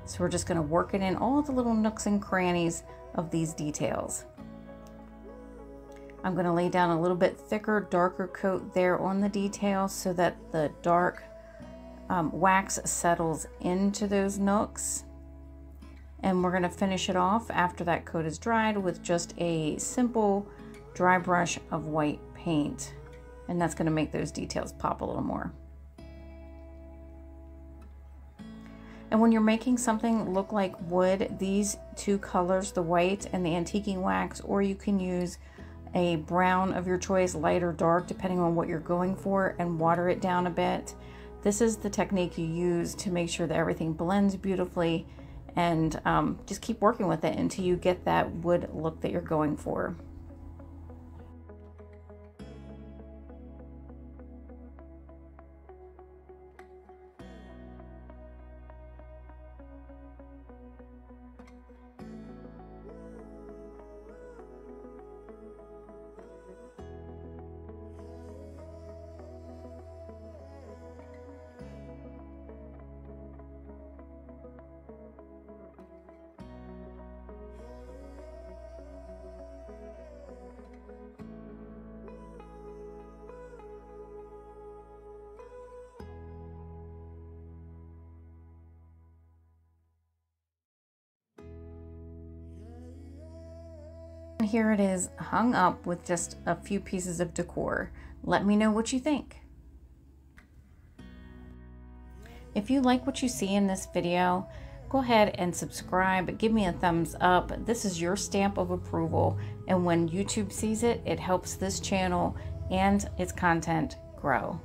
So we're just gonna work it in all the little nooks and crannies of these details. I'm gonna lay down a little bit thicker, darker coat there on the details so that the dark um, wax settles into those nooks. And we're going to finish it off after that coat is dried with just a simple dry brush of white paint. And that's going to make those details pop a little more. And when you're making something look like wood, these two colors, the white and the antiquing wax, or you can use a brown of your choice, light or dark, depending on what you're going for, and water it down a bit. This is the technique you use to make sure that everything blends beautifully and um, just keep working with it until you get that wood look that you're going for. Here it is hung up with just a few pieces of decor. Let me know what you think. If you like what you see in this video, go ahead and subscribe, give me a thumbs up. This is your stamp of approval. And when YouTube sees it, it helps this channel and its content grow.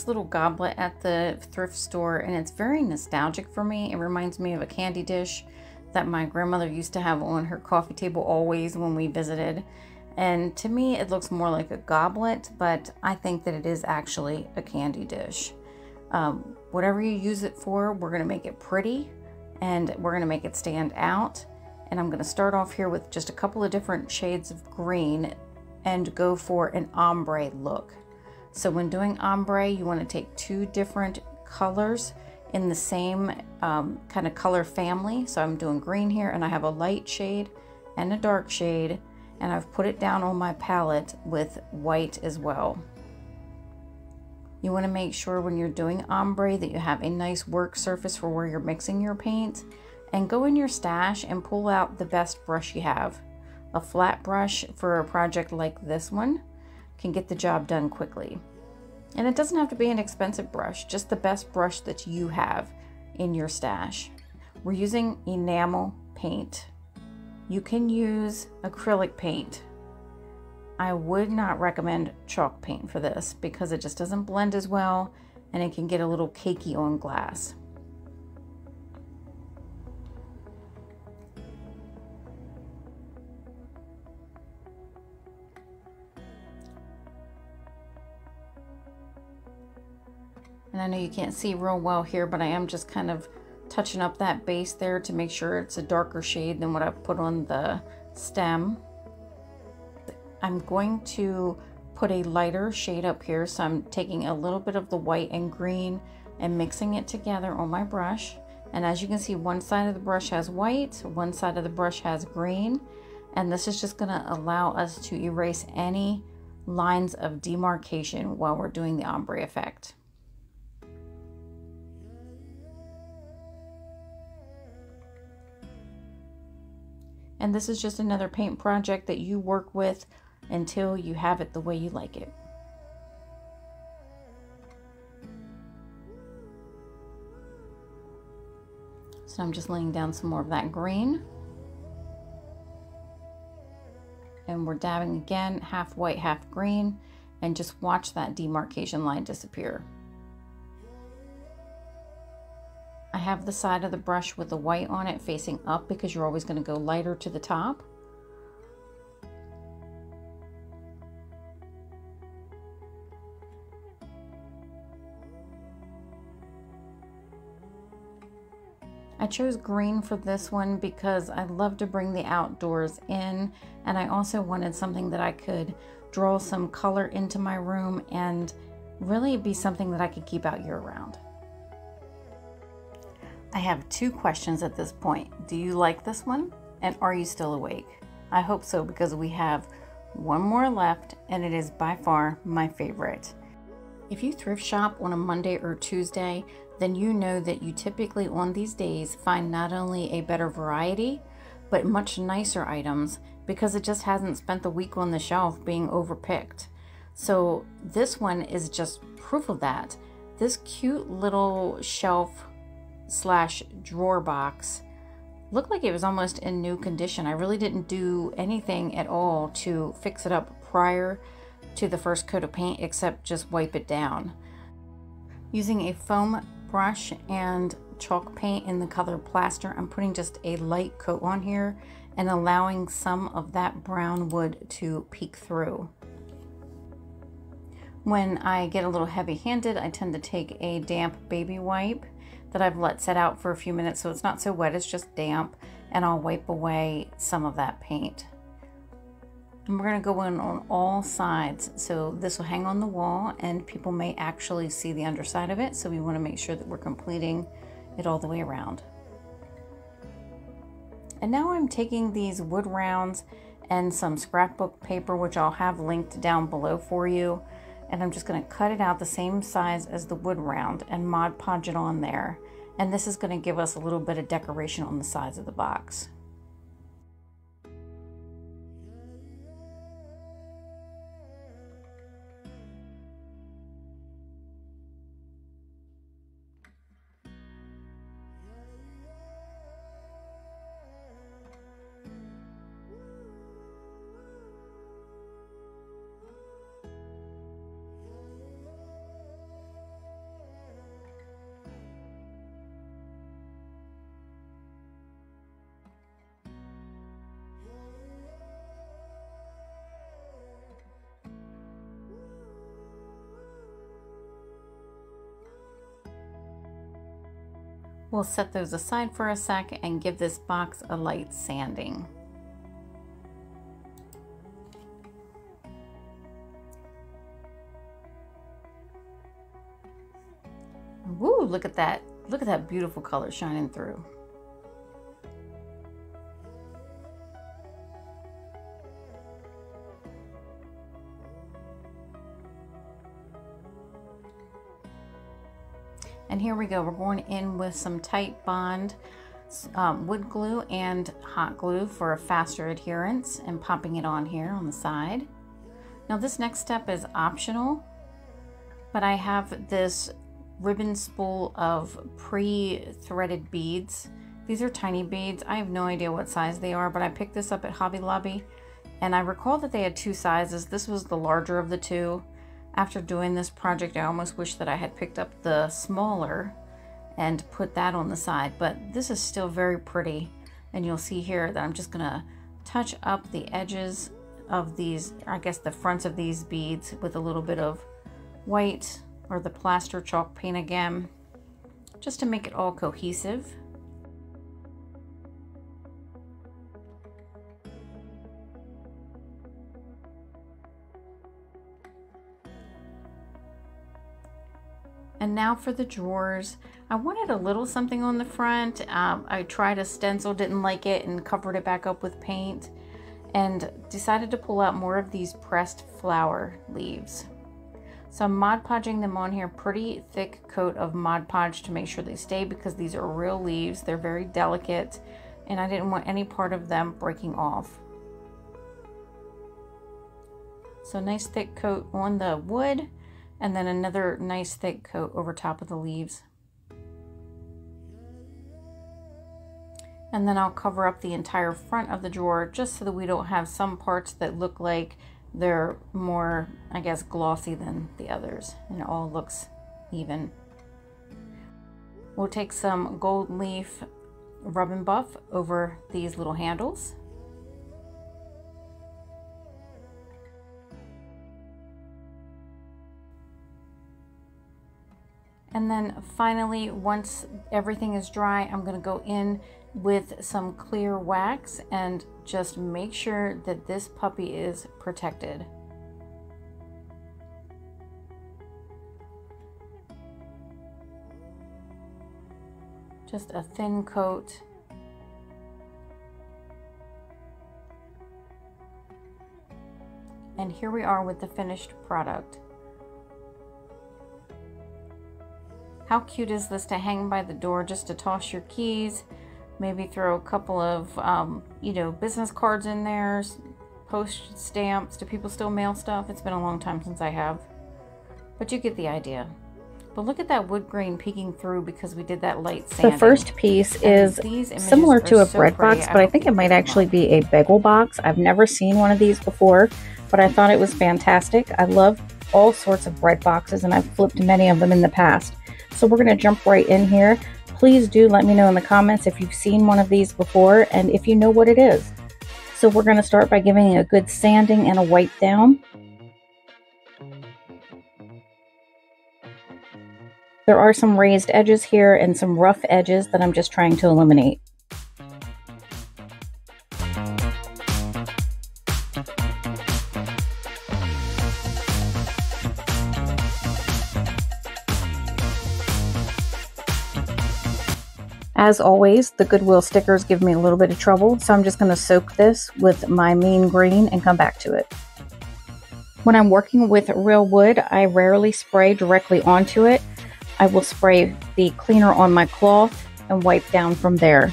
This little goblet at the thrift store and it's very nostalgic for me. It reminds me of a candy dish that my grandmother used to have on her coffee table always when we visited. And to me, it looks more like a goblet, but I think that it is actually a candy dish. Um, whatever you use it for, we're going to make it pretty and we're going to make it stand out. And I'm going to start off here with just a couple of different shades of green and go for an ombre look. So when doing ombre, you want to take two different colors in the same um, kind of color family. So I'm doing green here and I have a light shade and a dark shade and I've put it down on my palette with white as well. You want to make sure when you're doing ombre that you have a nice work surface for where you're mixing your paint and go in your stash and pull out the best brush you have. A flat brush for a project like this one can get the job done quickly. And it doesn't have to be an expensive brush, just the best brush that you have in your stash. We're using enamel paint. You can use acrylic paint. I would not recommend chalk paint for this because it just doesn't blend as well and it can get a little cakey on glass. And I know you can't see real well here, but I am just kind of touching up that base there to make sure it's a darker shade than what I've put on the stem. I'm going to put a lighter shade up here. So I'm taking a little bit of the white and green and mixing it together on my brush. And as you can see, one side of the brush has white, one side of the brush has green. And this is just gonna allow us to erase any lines of demarcation while we're doing the ombre effect. And this is just another paint project that you work with until you have it the way you like it. So I'm just laying down some more of that green. And we're dabbing again, half white, half green, and just watch that demarcation line disappear. I have the side of the brush with the white on it facing up because you're always going to go lighter to the top. I chose green for this one because I love to bring the outdoors in and I also wanted something that I could draw some color into my room and really be something that I could keep out year round. I have two questions at this point. Do you like this one? And are you still awake? I hope so because we have one more left and it is by far my favorite. If you thrift shop on a Monday or Tuesday, then you know that you typically on these days find not only a better variety, but much nicer items because it just hasn't spent the week on the shelf being overpicked. So this one is just proof of that. This cute little shelf slash drawer box looked like it was almost in new condition. I really didn't do anything at all to fix it up prior to the first coat of paint except just wipe it down. Using a foam brush and chalk paint in the color plaster, I'm putting just a light coat on here and allowing some of that brown wood to peek through. When I get a little heavy handed, I tend to take a damp baby wipe that I've let set out for a few minutes so it's not so wet, it's just damp, and I'll wipe away some of that paint. And we're going to go in on all sides. So this will hang on the wall and people may actually see the underside of it. So we want to make sure that we're completing it all the way around. And now I'm taking these wood rounds and some scrapbook paper, which I'll have linked down below for you and I'm just going to cut it out the same size as the wood round and Mod Podge it on there. And this is going to give us a little bit of decoration on the sides of the box. We'll set those aside for a sec and give this box a light sanding. Woo, look at that. Look at that beautiful color shining through. And here we go. We're going in with some Titebond um, wood glue and hot glue for a faster adherence and popping it on here on the side. Now this next step is optional, but I have this ribbon spool of pre-threaded beads. These are tiny beads. I have no idea what size they are, but I picked this up at Hobby Lobby And I recall that they had two sizes. This was the larger of the two. After doing this project, I almost wish that I had picked up the smaller and put that on the side. But this is still very pretty. And you'll see here that I'm just going to touch up the edges of these, I guess the fronts of these beads with a little bit of white or the plaster chalk paint again, just to make it all cohesive. And now for the drawers. I wanted a little something on the front. Um, I tried a stencil, didn't like it, and covered it back up with paint. And decided to pull out more of these pressed flower leaves. So I'm Mod Podging them on here. Pretty thick coat of Mod Podge to make sure they stay because these are real leaves. They're very delicate and I didn't want any part of them breaking off. So nice thick coat on the wood and then another nice thick coat over top of the leaves. And then I'll cover up the entire front of the drawer just so that we don't have some parts that look like they're more, I guess, glossy than the others. And it all looks even. We'll take some gold leaf rub and buff over these little handles. And then finally, once everything is dry, I'm going to go in with some clear wax and just make sure that this puppy is protected. Just a thin coat. And here we are with the finished product. How cute is this to hang by the door just to toss your keys? Maybe throw a couple of, um, you know, business cards in there, post stamps. Do people still mail stuff? It's been a long time since I have. But you get the idea. But look at that wood grain peeking through because we did that light sanding. The first piece is similar to a so bread pretty. box, but I, I think it might actually be a bagel box. I've never seen one of these before, but I thought it was fantastic. I love all sorts of bread boxes, and I've flipped many of them in the past. So we're going to jump right in here. Please do let me know in the comments if you've seen one of these before and if you know what it is. So we're going to start by giving a good sanding and a wipe down. There are some raised edges here and some rough edges that I'm just trying to eliminate. As always, the Goodwill stickers give me a little bit of trouble, so I'm just going to soak this with my mean green and come back to it. When I'm working with real wood, I rarely spray directly onto it. I will spray the cleaner on my cloth and wipe down from there.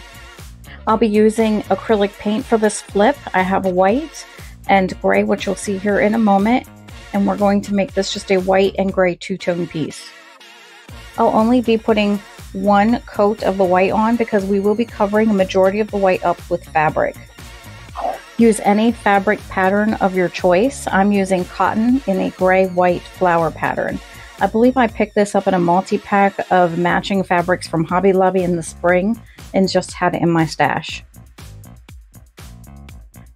I'll be using acrylic paint for this flip. I have white and gray, which you'll see here in a moment, and we're going to make this just a white and gray two-tone piece. I'll only be putting one coat of the white on because we will be covering a majority of the white up with fabric. Use any fabric pattern of your choice. I'm using cotton in a gray-white flower pattern. I believe I picked this up in a multi-pack of matching fabrics from Hobby Lobby in the spring and just had it in my stash.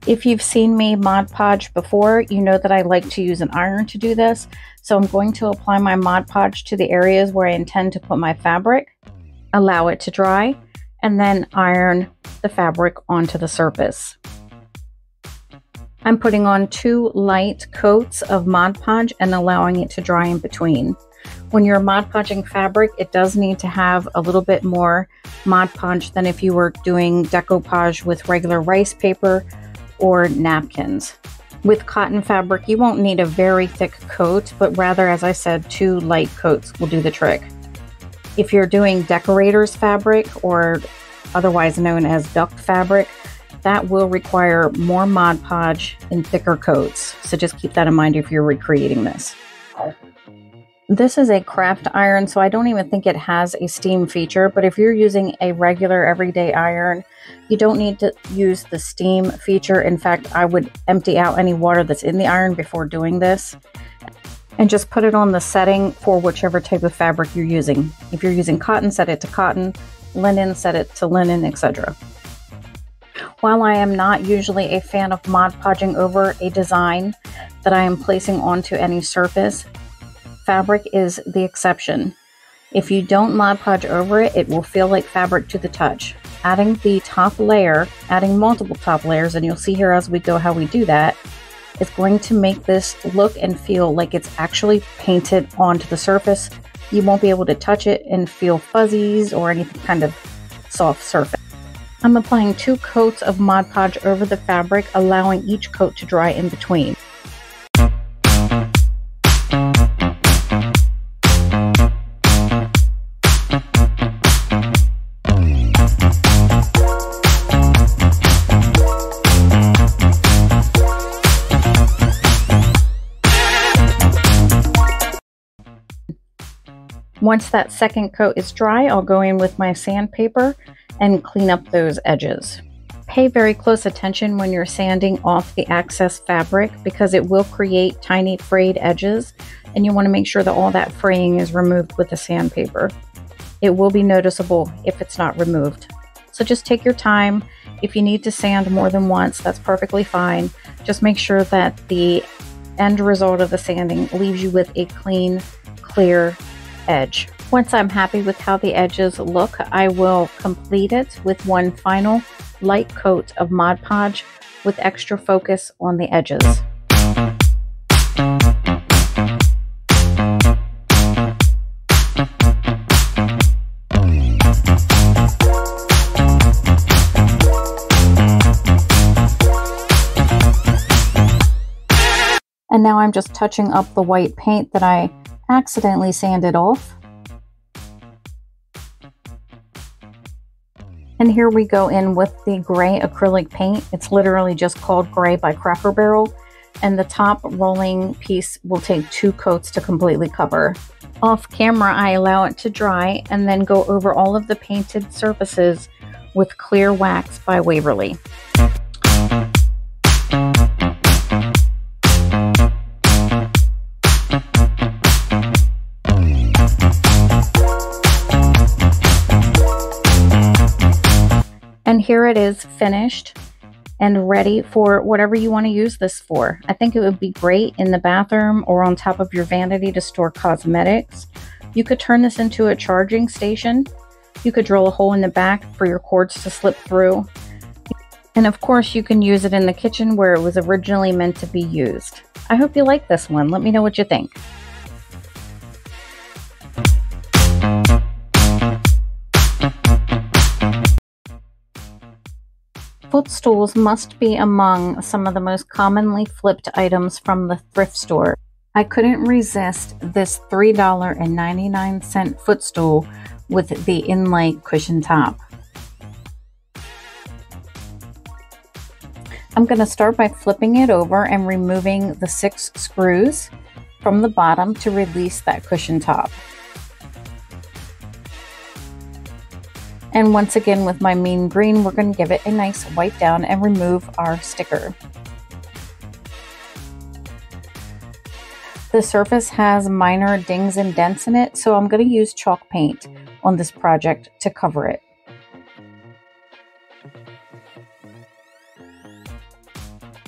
If you've seen me Mod Podge before, you know that I like to use an iron to do this. So I'm going to apply my Mod Podge to the areas where I intend to put my fabric allow it to dry, and then iron the fabric onto the surface. I'm putting on two light coats of Mod Podge and allowing it to dry in between. When you're Mod Podging fabric, it does need to have a little bit more Mod Podge than if you were doing decoupage with regular rice paper or napkins. With cotton fabric, you won't need a very thick coat, but rather, as I said, two light coats will do the trick. If you're doing decorator's fabric or otherwise known as duck fabric, that will require more Mod Podge in thicker coats. So just keep that in mind if you're recreating this. This is a craft iron, so I don't even think it has a steam feature, but if you're using a regular everyday iron, you don't need to use the steam feature. In fact, I would empty out any water that's in the iron before doing this and just put it on the setting for whichever type of fabric you're using. If you're using cotton, set it to cotton, linen, set it to linen, etc. While I am not usually a fan of Mod Podging over a design that I am placing onto any surface, fabric is the exception. If you don't Mod Podge over it, it will feel like fabric to the touch. Adding the top layer, adding multiple top layers, and you'll see here as we go how we do that, is going to make this look and feel like it's actually painted onto the surface. You won't be able to touch it and feel fuzzies or any kind of soft surface. I'm applying two coats of Mod Podge over the fabric, allowing each coat to dry in between. Once that second coat is dry, I'll go in with my sandpaper and clean up those edges. Pay very close attention when you're sanding off the excess fabric because it will create tiny frayed edges and you want to make sure that all that fraying is removed with the sandpaper. It will be noticeable if it's not removed. So just take your time. If you need to sand more than once, that's perfectly fine. Just make sure that the end result of the sanding leaves you with a clean, clear edge. Once I'm happy with how the edges look, I will complete it with one final light coat of Mod Podge with extra focus on the edges. And now I'm just touching up the white paint that I accidentally sanded off. And here we go in with the gray acrylic paint. It's literally just called Gray by Cracker Barrel. And the top rolling piece will take two coats to completely cover. Off camera, I allow it to dry and then go over all of the painted surfaces with clear wax by Waverly. And here it is finished and ready for whatever you want to use this for. I think it would be great in the bathroom or on top of your vanity to store cosmetics. You could turn this into a charging station. You could drill a hole in the back for your cords to slip through. And of course, you can use it in the kitchen where it was originally meant to be used. I hope you like this one. Let me know what you think. Footstools must be among some of the most commonly flipped items from the thrift store. I couldn't resist this $3.99 footstool with the inlay cushion top. I'm going to start by flipping it over and removing the six screws from the bottom to release that cushion top. And once again with my mean green, we're going to give it a nice wipe down and remove our sticker. The surface has minor dings and dents in it, so I'm going to use chalk paint on this project to cover it.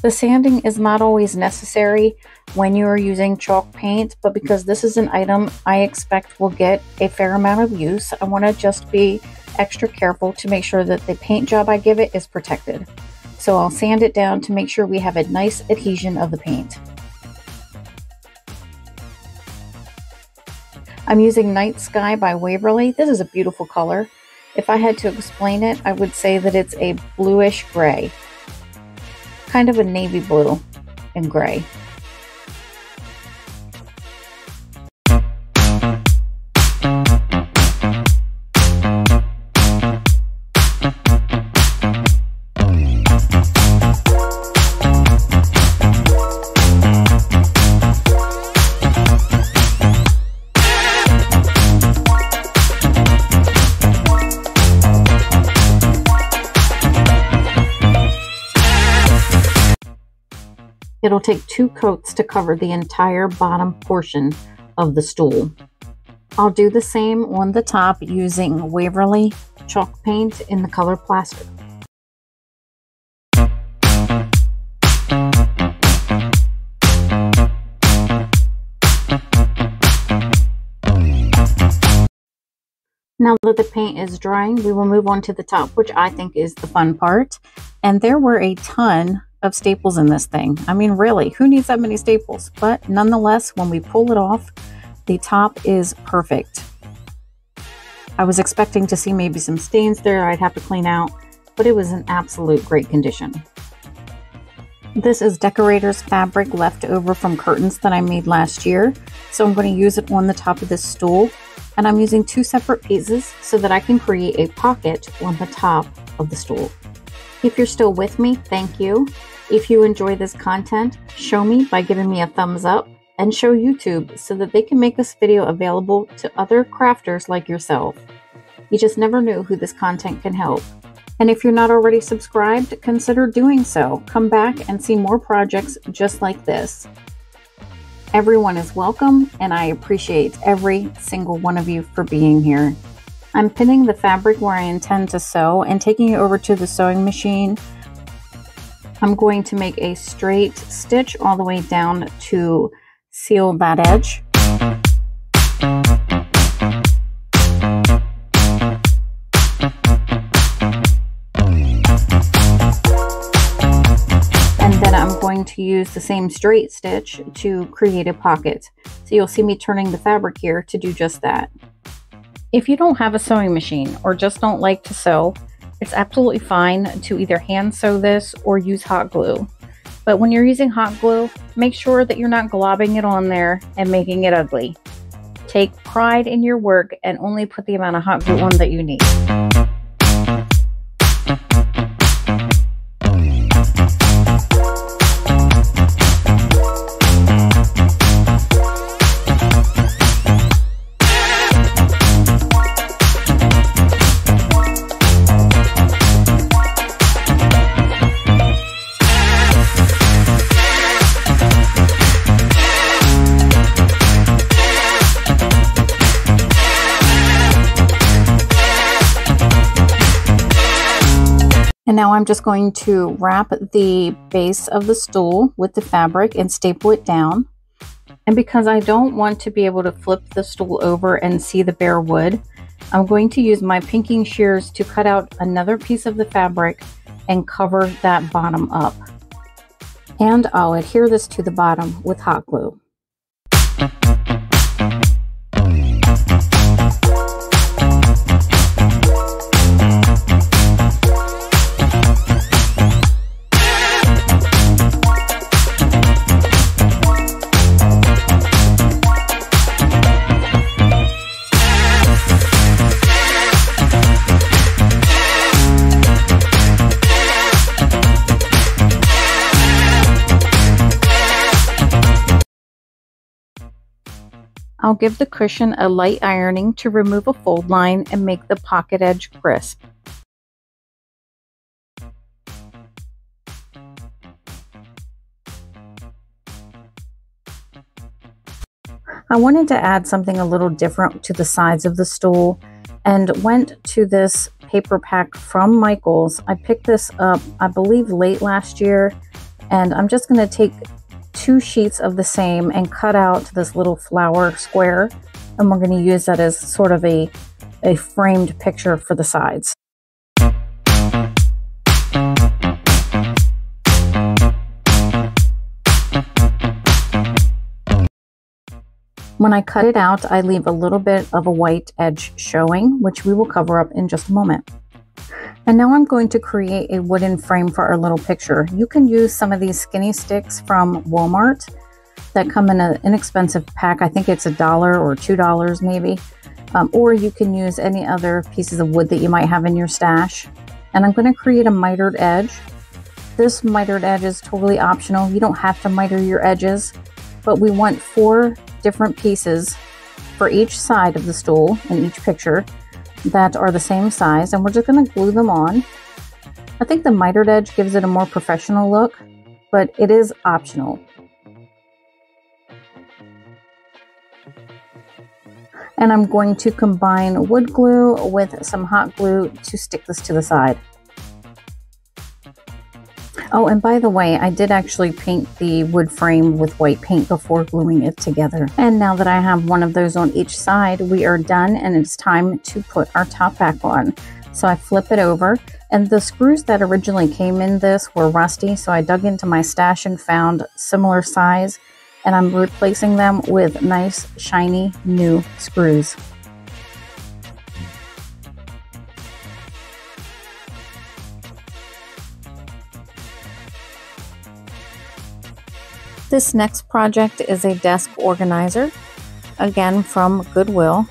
The sanding is not always necessary when you are using chalk paint, but because this is an item I expect will get a fair amount of use, I want to just be extra careful to make sure that the paint job I give it is protected. So I'll sand it down to make sure we have a nice adhesion of the paint. I'm using Night Sky by Waverly. This is a beautiful color. If I had to explain it, I would say that it's a bluish gray. Kind of a navy blue and gray. Take two coats to cover the entire bottom portion of the stool. I'll do the same on the top using Waverly chalk paint in the color plaster. Now that the paint is drying, we will move on to the top, which I think is the fun part. And there were a ton of staples in this thing. I mean, really, who needs that many staples? But nonetheless, when we pull it off, the top is perfect. I was expecting to see maybe some stains there I'd have to clean out, but it was in absolute great condition. This is decorator's fabric left over from curtains that I made last year, so I'm going to use it on the top of this stool and I'm using two separate pieces so that I can create a pocket on the top of the stool. If you're still with me, thank you. If you enjoy this content, show me by giving me a thumbs up and show YouTube so that they can make this video available to other crafters like yourself. You just never know who this content can help. And if you're not already subscribed, consider doing so. Come back and see more projects just like this. Everyone is welcome, and I appreciate every single one of you for being here. I'm pinning the fabric where I intend to sew and taking it over to the sewing machine. I'm going to make a straight stitch all the way down to seal that edge. And then I'm going to use the same straight stitch to create a pocket. So you'll see me turning the fabric here to do just that. If you don't have a sewing machine or just don't like to sew, it's absolutely fine to either hand sew this or use hot glue. But when you're using hot glue, make sure that you're not globbing it on there and making it ugly. Take pride in your work and only put the amount of hot glue on that you need. And now I'm just going to wrap the base of the stool with the fabric and staple it down. And because I don't want to be able to flip the stool over and see the bare wood, I'm going to use my pinking shears to cut out another piece of the fabric and cover that bottom up. And I'll adhere this to the bottom with hot glue. Give the cushion a light ironing to remove a fold line and make the pocket edge crisp. I wanted to add something a little different to the sides of the stool and went to this paper pack from Michaels. I picked this up, I believe, late last year, and I'm just going to take two sheets of the same and cut out this little flower square. And we're going to use that as sort of a, a framed picture for the sides. When I cut it out, I leave a little bit of a white edge showing, which we will cover up in just a moment. And now I'm going to create a wooden frame for our little picture. You can use some of these skinny sticks from Walmart that come in an inexpensive pack. I think it's a dollar or two dollars maybe. Um, or you can use any other pieces of wood that you might have in your stash. And I'm going to create a mitered edge. This mitered edge is totally optional. You don't have to miter your edges, but we want four different pieces for each side of the stool in each picture that are the same size and we're just going to glue them on. I think the mitered edge gives it a more professional look, but it is optional. And I'm going to combine wood glue with some hot glue to stick this to the side. Oh, and by the way, I did actually paint the wood frame with white paint before gluing it together. And now that I have one of those on each side, we are done and it's time to put our top back on. So I flip it over and the screws that originally came in this were rusty. So I dug into my stash and found similar size and I'm replacing them with nice shiny new screws. This next project is a desk organizer, again from Goodwill.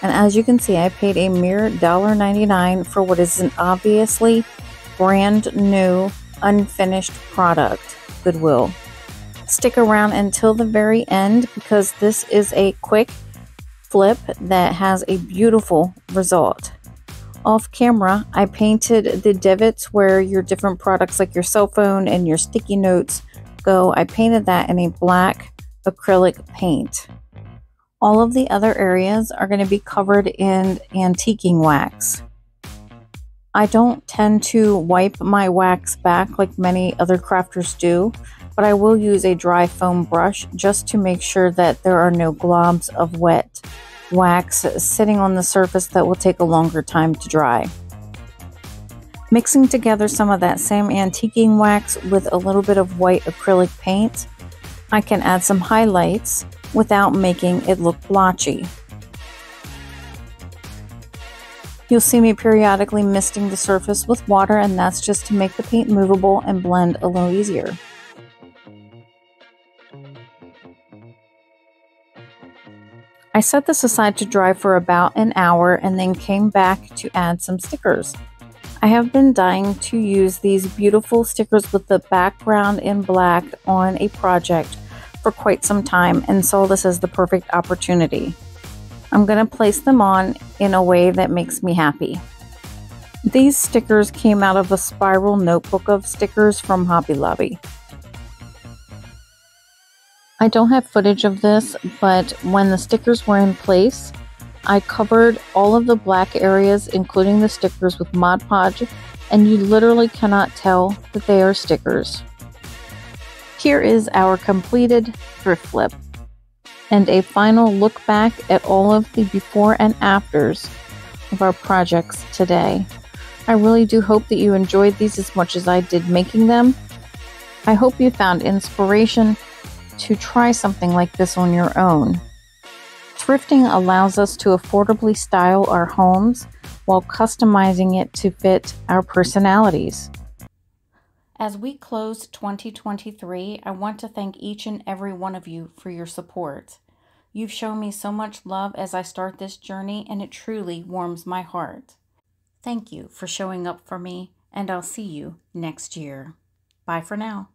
And as you can see, I paid a mere $1.99 for what is an obviously brand new, unfinished product, Goodwill. Stick around until the very end because this is a quick flip that has a beautiful result. Off camera, I painted the divots where your different products like your cell phone and your sticky notes go, I painted that in a black acrylic paint. All of the other areas are going to be covered in antiquing wax. I don't tend to wipe my wax back like many other crafters do, but I will use a dry foam brush just to make sure that there are no globs of wet wax sitting on the surface that will take a longer time to dry. Mixing together some of that same antiquing wax with a little bit of white acrylic paint, I can add some highlights without making it look blotchy. You'll see me periodically misting the surface with water and that's just to make the paint movable and blend a little easier. I set this aside to dry for about an hour and then came back to add some stickers. I have been dying to use these beautiful stickers with the background in black on a project for quite some time and saw this as the perfect opportunity. I'm going to place them on in a way that makes me happy. These stickers came out of a spiral notebook of stickers from Hobby Lobby. I don't have footage of this, but when the stickers were in place, I covered all of the black areas, including the stickers, with Mod Podge, and you literally cannot tell that they are stickers. Here is our completed thrift flip, and a final look back at all of the before and afters of our projects today. I really do hope that you enjoyed these as much as I did making them. I hope you found inspiration to try something like this on your own. Thrifting allows us to affordably style our homes while customizing it to fit our personalities. As we close 2023, I want to thank each and every one of you for your support. You've shown me so much love as I start this journey, and it truly warms my heart. Thank you for showing up for me, and I'll see you next year. Bye for now.